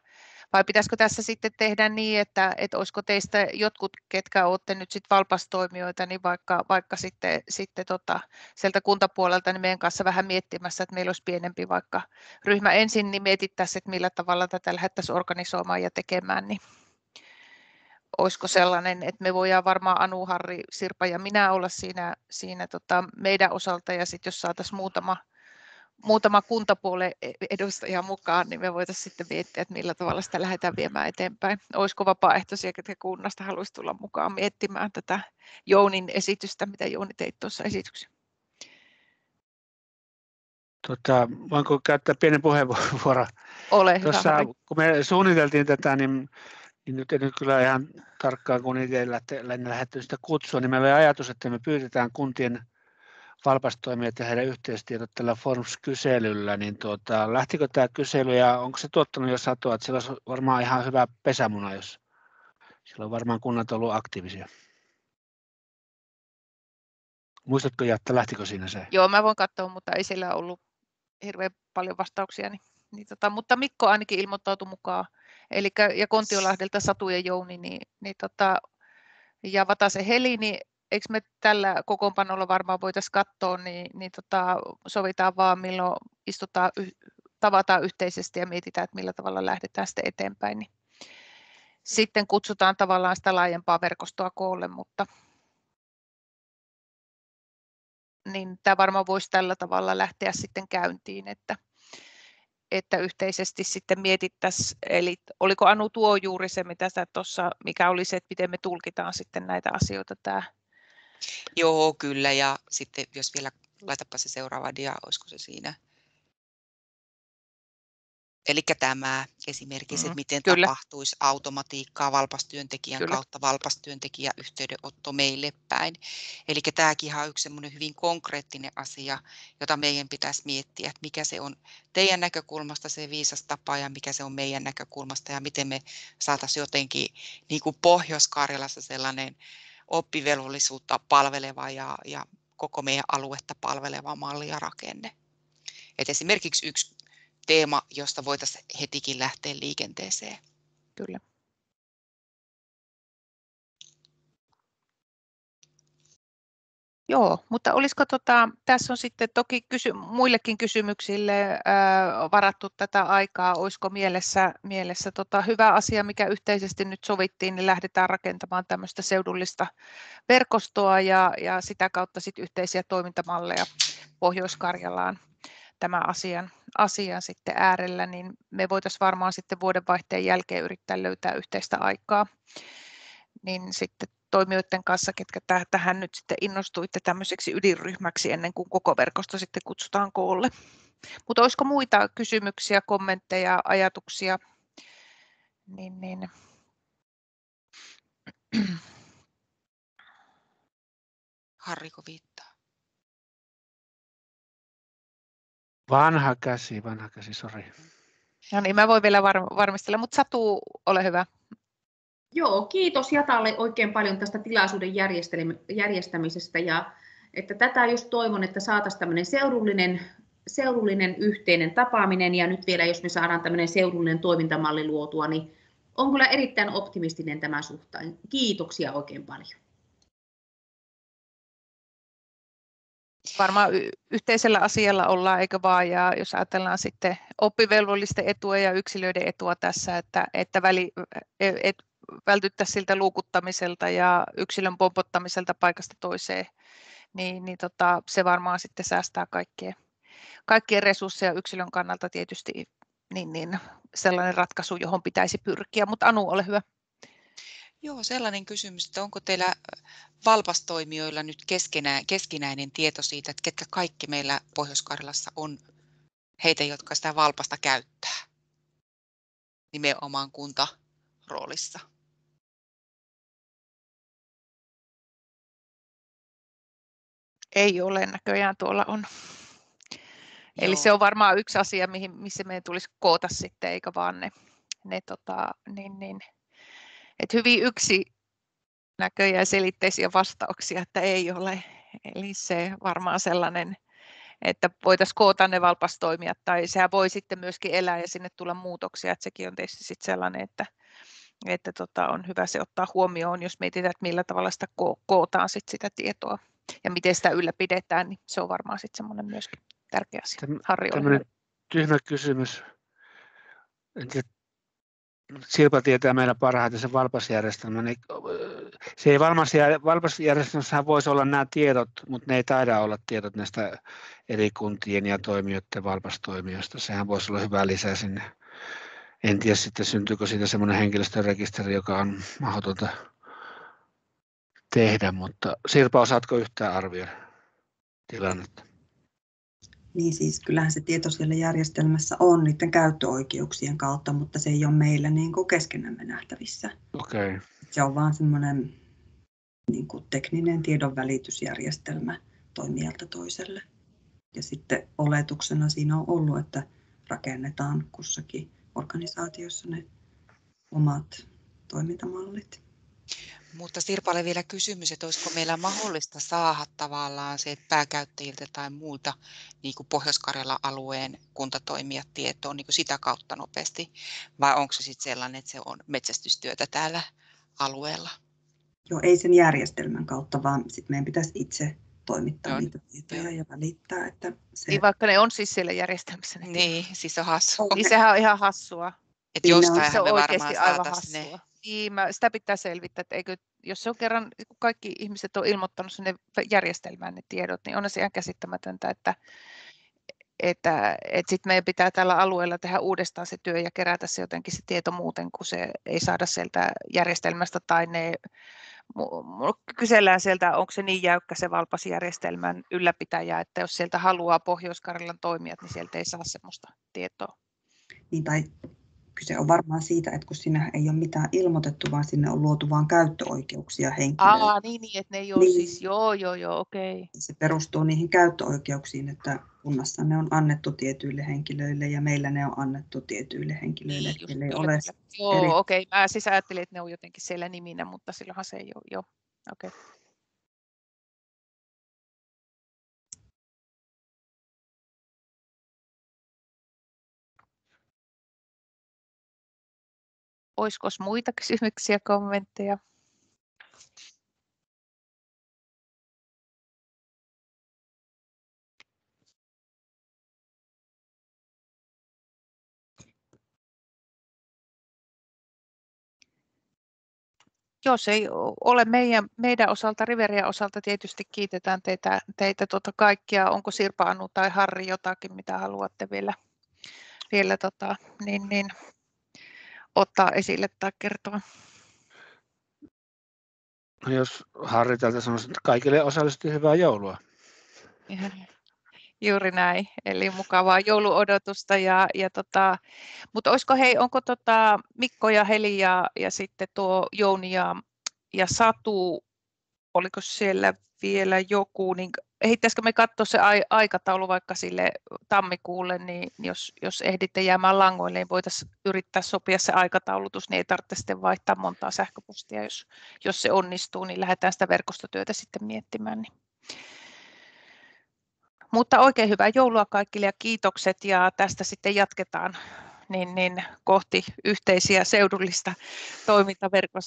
Vai pitäisikö tässä sitten tehdä niin, että, että olisiko teistä jotkut, ketkä olette nyt sitten valpastoimijoita, niin vaikka, vaikka sitten, sitten tota, sieltä kuntapuolelta niin meidän kanssa vähän miettimässä, että meillä olisi pienempi vaikka ryhmä ensin, niin mietittäisiin, että millä tavalla tätä lähdettäisiin organisoimaan ja tekemään, niin olisiko sellainen, että me voidaan varmaan Anu, Harri, Sirpa ja minä olla siinä, siinä tota meidän osalta ja sitten jos saataisiin muutama muutama kuntapuolen edustaja mukaan, niin me voitaisiin sitten miettiä, että millä tavalla sitä lähdetään viemään eteenpäin. Olisiko vapaaehtoisia, ketkä kunnasta haluaisi tulla mukaan miettimään tätä Jounin esitystä, mitä Jouni teit tuossa esityksessä? Tota, voinko käyttää pienen puheenvuoron? Ole Tuossa, hyvä. Kun me suunniteltiin tätä, niin, niin nyt en nyt kyllä ihan tarkkaan, kun itse lähdetty sitä kutsua, niin meillä oli ajatus, että me pyydetään kuntien valpastoimijat ja heidän yhteistiedot tällä Forms-kyselyllä, niin tuota, lähtikö tämä kysely ja onko se tuottanut jo satoa, että sillä olisi varmaan ihan hyvä pesämuna, jos sillä on varmaan kunnat ollut aktiivisia. Muistatko Jatta, lähtikö siinä se? Joo, mä voin katsoa, mutta ei sillä ollut hirveän paljon vastauksia. Niin, niin tota, mutta Mikko ainakin ilmoittautui mukaan. Eli ja Kontiolahdelta Satu ja Jouni, niin, niin tota, ja Vatase Heli, niin eikö me tällä kokoonpanolla varmaan voitaisiin katsoa, niin, niin tota, sovitaan vaan milloin istutaan, tavataan yhteisesti ja mietitään, että millä tavalla lähdetään sitten eteenpäin. Niin sitten kutsutaan tavallaan sitä laajempaa verkostoa koolle, mutta niin tämä varmaan voisi tällä tavalla lähteä sitten käyntiin, että, että yhteisesti sitten mietittäisiin, eli oliko Anu tuo juuri se, mitä tuossa, mikä oli se, että miten me tulkitaan sitten näitä asioita tämä Joo, kyllä. Ja sitten jos vielä laitapa se seuraava dia, olisiko se siinä? Eli tämä esimerkiksi, mm, miten kyllä. tapahtuisi automatiikkaa valpastyöntekijän kyllä. kautta valpastyöntekijä yhteydenotto meille päin. Eli tämäkin on yksi hyvin konkreettinen asia, jota meidän pitäisi miettiä, että mikä se on teidän näkökulmasta se viisas tapa ja mikä se on meidän näkökulmasta ja miten me saataisiin jotenkin niin kuin Pohjois-Karjalassa sellainen oppivelvollisuutta palveleva ja, ja koko meidän aluetta palveleva malli ja rakenne. Et esimerkiksi yksi teema, josta voitaisiin hetikin lähteä liikenteeseen. Kyllä. Joo, mutta olisiko tota, tässä on sitten toki kysy, muillekin kysymyksille ää, varattu tätä aikaa, olisiko mielessä, mielessä tota, hyvä asia, mikä yhteisesti nyt sovittiin, niin lähdetään rakentamaan tämmöistä seudullista verkostoa ja, ja sitä kautta sitten yhteisiä toimintamalleja Pohjois-Karjalaan tämän asian, asian sitten äärellä, niin me voitaisiin varmaan sitten vuodenvaihteen jälkeen yrittää löytää yhteistä aikaa. Niin sitten toimijoiden kanssa, ketkä tähän nyt sitten innostuitte tämmöiseksi ydinryhmäksi ennen kuin koko verkosto sitten kutsutaan koolle. Mutta olisiko muita kysymyksiä, kommentteja, ajatuksia? Niin, niin. Harriko viittaa? Vanha käsi, vanha käsi, sori. No niin, mä voin vielä var- varmistella, mutta Satu, ole hyvä. Joo, kiitos Jatalle oikein paljon tästä tilaisuuden järjestämisestä ja että tätä just toivon, että saataisiin tämmöinen seudullinen, seudullinen yhteinen tapaaminen ja nyt vielä jos me saadaan tämmöinen seudullinen toimintamalli luotua, niin on kyllä erittäin optimistinen tämä suhteen. Kiitoksia oikein paljon. Varmaan yhteisellä asialla ollaan, eikö vaan, ja jos ajatellaan sitten oppivelvollisten etua ja yksilöiden etua tässä, että, että väli, et, vältyttäisiin siltä luukuttamiselta ja yksilön pompottamiselta paikasta toiseen, niin, niin tota, se varmaan sitten säästää kaikkien, kaikkien resursseja yksilön kannalta tietysti niin, niin sellainen ratkaisu, johon pitäisi pyrkiä. Mutta Anu, ole hyvä. Joo, sellainen kysymys, että onko teillä valpastoimijoilla nyt keskenä, keskinäinen tieto siitä, että ketkä kaikki meillä Pohjois-Karjalassa on heitä, jotka sitä valpasta käyttää nimenomaan kuntaroolissa? Ei ole näköjään, tuolla on Eli Joo. se on varmaan yksi asia, mihin, missä meidän tulisi koota sitten, eikä vaan ne, ne tota, niin, niin. Et hyvin yksi näköjään selitteisiä vastauksia, että ei ole. Eli se varmaan sellainen, että voitaisiin koota ne valpastoimijat, tai sehän voi sitten myöskin elää ja sinne tulla muutoksia, että sekin on tietysti sitten sellainen, että, että tota, on hyvä se ottaa huomioon, jos mietitään, että millä tavalla sitä ko- kootaan sit sitä tietoa ja miten sitä ylläpidetään, niin se on varmaan sitten semmoinen myöskin tärkeä asia. Tämmöinen tyhmä kysymys. En tiedä, Sirpa tietää meillä parhaiten sen valpasjärjestelmän. Niin se ei valpasjär- valpasjärjestelmässähän voisi olla nämä tiedot, mutta ne ei taida olla tiedot näistä eri kuntien ja toimijoiden valpastoimijoista. Sehän voisi olla hyvä lisä sinne. En tiedä sitten syntyykö siitä semmoinen henkilöstörekisteri, joka on mahdotonta tehdä, mutta Sirpa, osaatko yhtään arvioida tilannetta? Niin siis kyllähän se tieto siellä järjestelmässä on niiden käyttöoikeuksien kautta, mutta se ei ole meillä niin kuin keskenämme nähtävissä. Okay. Se on vaan semmoinen niin kuin tekninen tiedonvälitysjärjestelmä toimijalta toiselle. Ja sitten oletuksena siinä on ollut, että rakennetaan kussakin organisaatiossa ne omat toimintamallit. Mutta Sirpalle vielä kysymys, että olisiko meillä mahdollista saada tavallaan se pääkäyttäjiltä tai muilta niin kuin Pohjois-Karjalan alueen kuntatoimijat tietoon niin kuin sitä kautta nopeasti, vai onko se sitten sellainen, että se on metsästystyötä täällä alueella? Joo, ei sen järjestelmän kautta, vaan sitten meidän pitäisi itse toimittaa Joo, niitä tietoja ja välittää. Että se, Niin vaikka ne on siis siellä järjestelmässä. Ne Niin, siis on hassu. On. Niin sehän on ihan hassua. Että Se on me oikeasti varmaan aivan saataisiin hassua. ne. Niin, mä, sitä pitää selvittää, että eikö, jos se on kerran, kun kaikki ihmiset on ilmoittanut sinne järjestelmään ne tiedot, niin on se ihan käsittämätöntä, että, että, että sitten meidän pitää tällä alueella tehdä uudestaan se työ ja kerätä se jotenkin se tieto muuten, kun se ei saada sieltä järjestelmästä tai ne kysellään sieltä, onko se niin jäykkä se valpasjärjestelmän ylläpitäjä, että jos sieltä haluaa Pohjois-Karjalan toimijat, niin sieltä ei saa semmoista tietoa. niin, tai kyse on varmaan siitä, että kun sinne ei ole mitään ilmoitettu, vaan sinne on luotu vain käyttöoikeuksia henkilöille. Aa, niin, niin, että ne ei ole Niin. siis, joo, joo, joo, okei. Se perustuu niihin käyttöoikeuksiin, että kunnassa ne on annettu tietyille henkilöille ja meillä ne on annettu tietyille henkilöille, Niin, että ei kyllä, ole. Joo, eri- okei. Mä siis ajattelin, että ne on jotenkin siellä niminä, mutta silloinhan se ei ole. Joo, okei. Olisiko muita kysymyksiä, kommentteja? Jos ei ole meidän, meidän osalta, Riveria osalta tietysti kiitetään teitä, teitä tuota kaikkia. Onko Sirpa, Anu tai Harri jotakin, mitä haluatte vielä, vielä tota, niin, niin, ottaa esille tai kertoa? No jos Harri täältä sanoisi, että kaikille osallistui hyvää joulua. Ihan Juuri näin, eli mukavaa jouluodotusta. Ja, ja tota, mutta olisiko hei, onko tota Mikko ja Heli ja, ja sitten tuo Jouni ja, ja Satu, oliko siellä vielä joku, niin ehittäisikö me katsoa se ai, aikataulu vaikka sille tammikuulle, niin jos, jos ehditte jäämään langoille, niin voitaisiin yrittää sopia se aikataulutus, niin ei tarvitse sitten vaihtaa montaa sähköpostia, jos, jos se onnistuu, niin lähdetään sitä verkostotyötä sitten miettimään. Niin. Mutta oikein hyvää joulua kaikille ja kiitokset ja tästä sitten jatketaan niin, niin kohti yhteisiä seudullista toimintaverkostoa.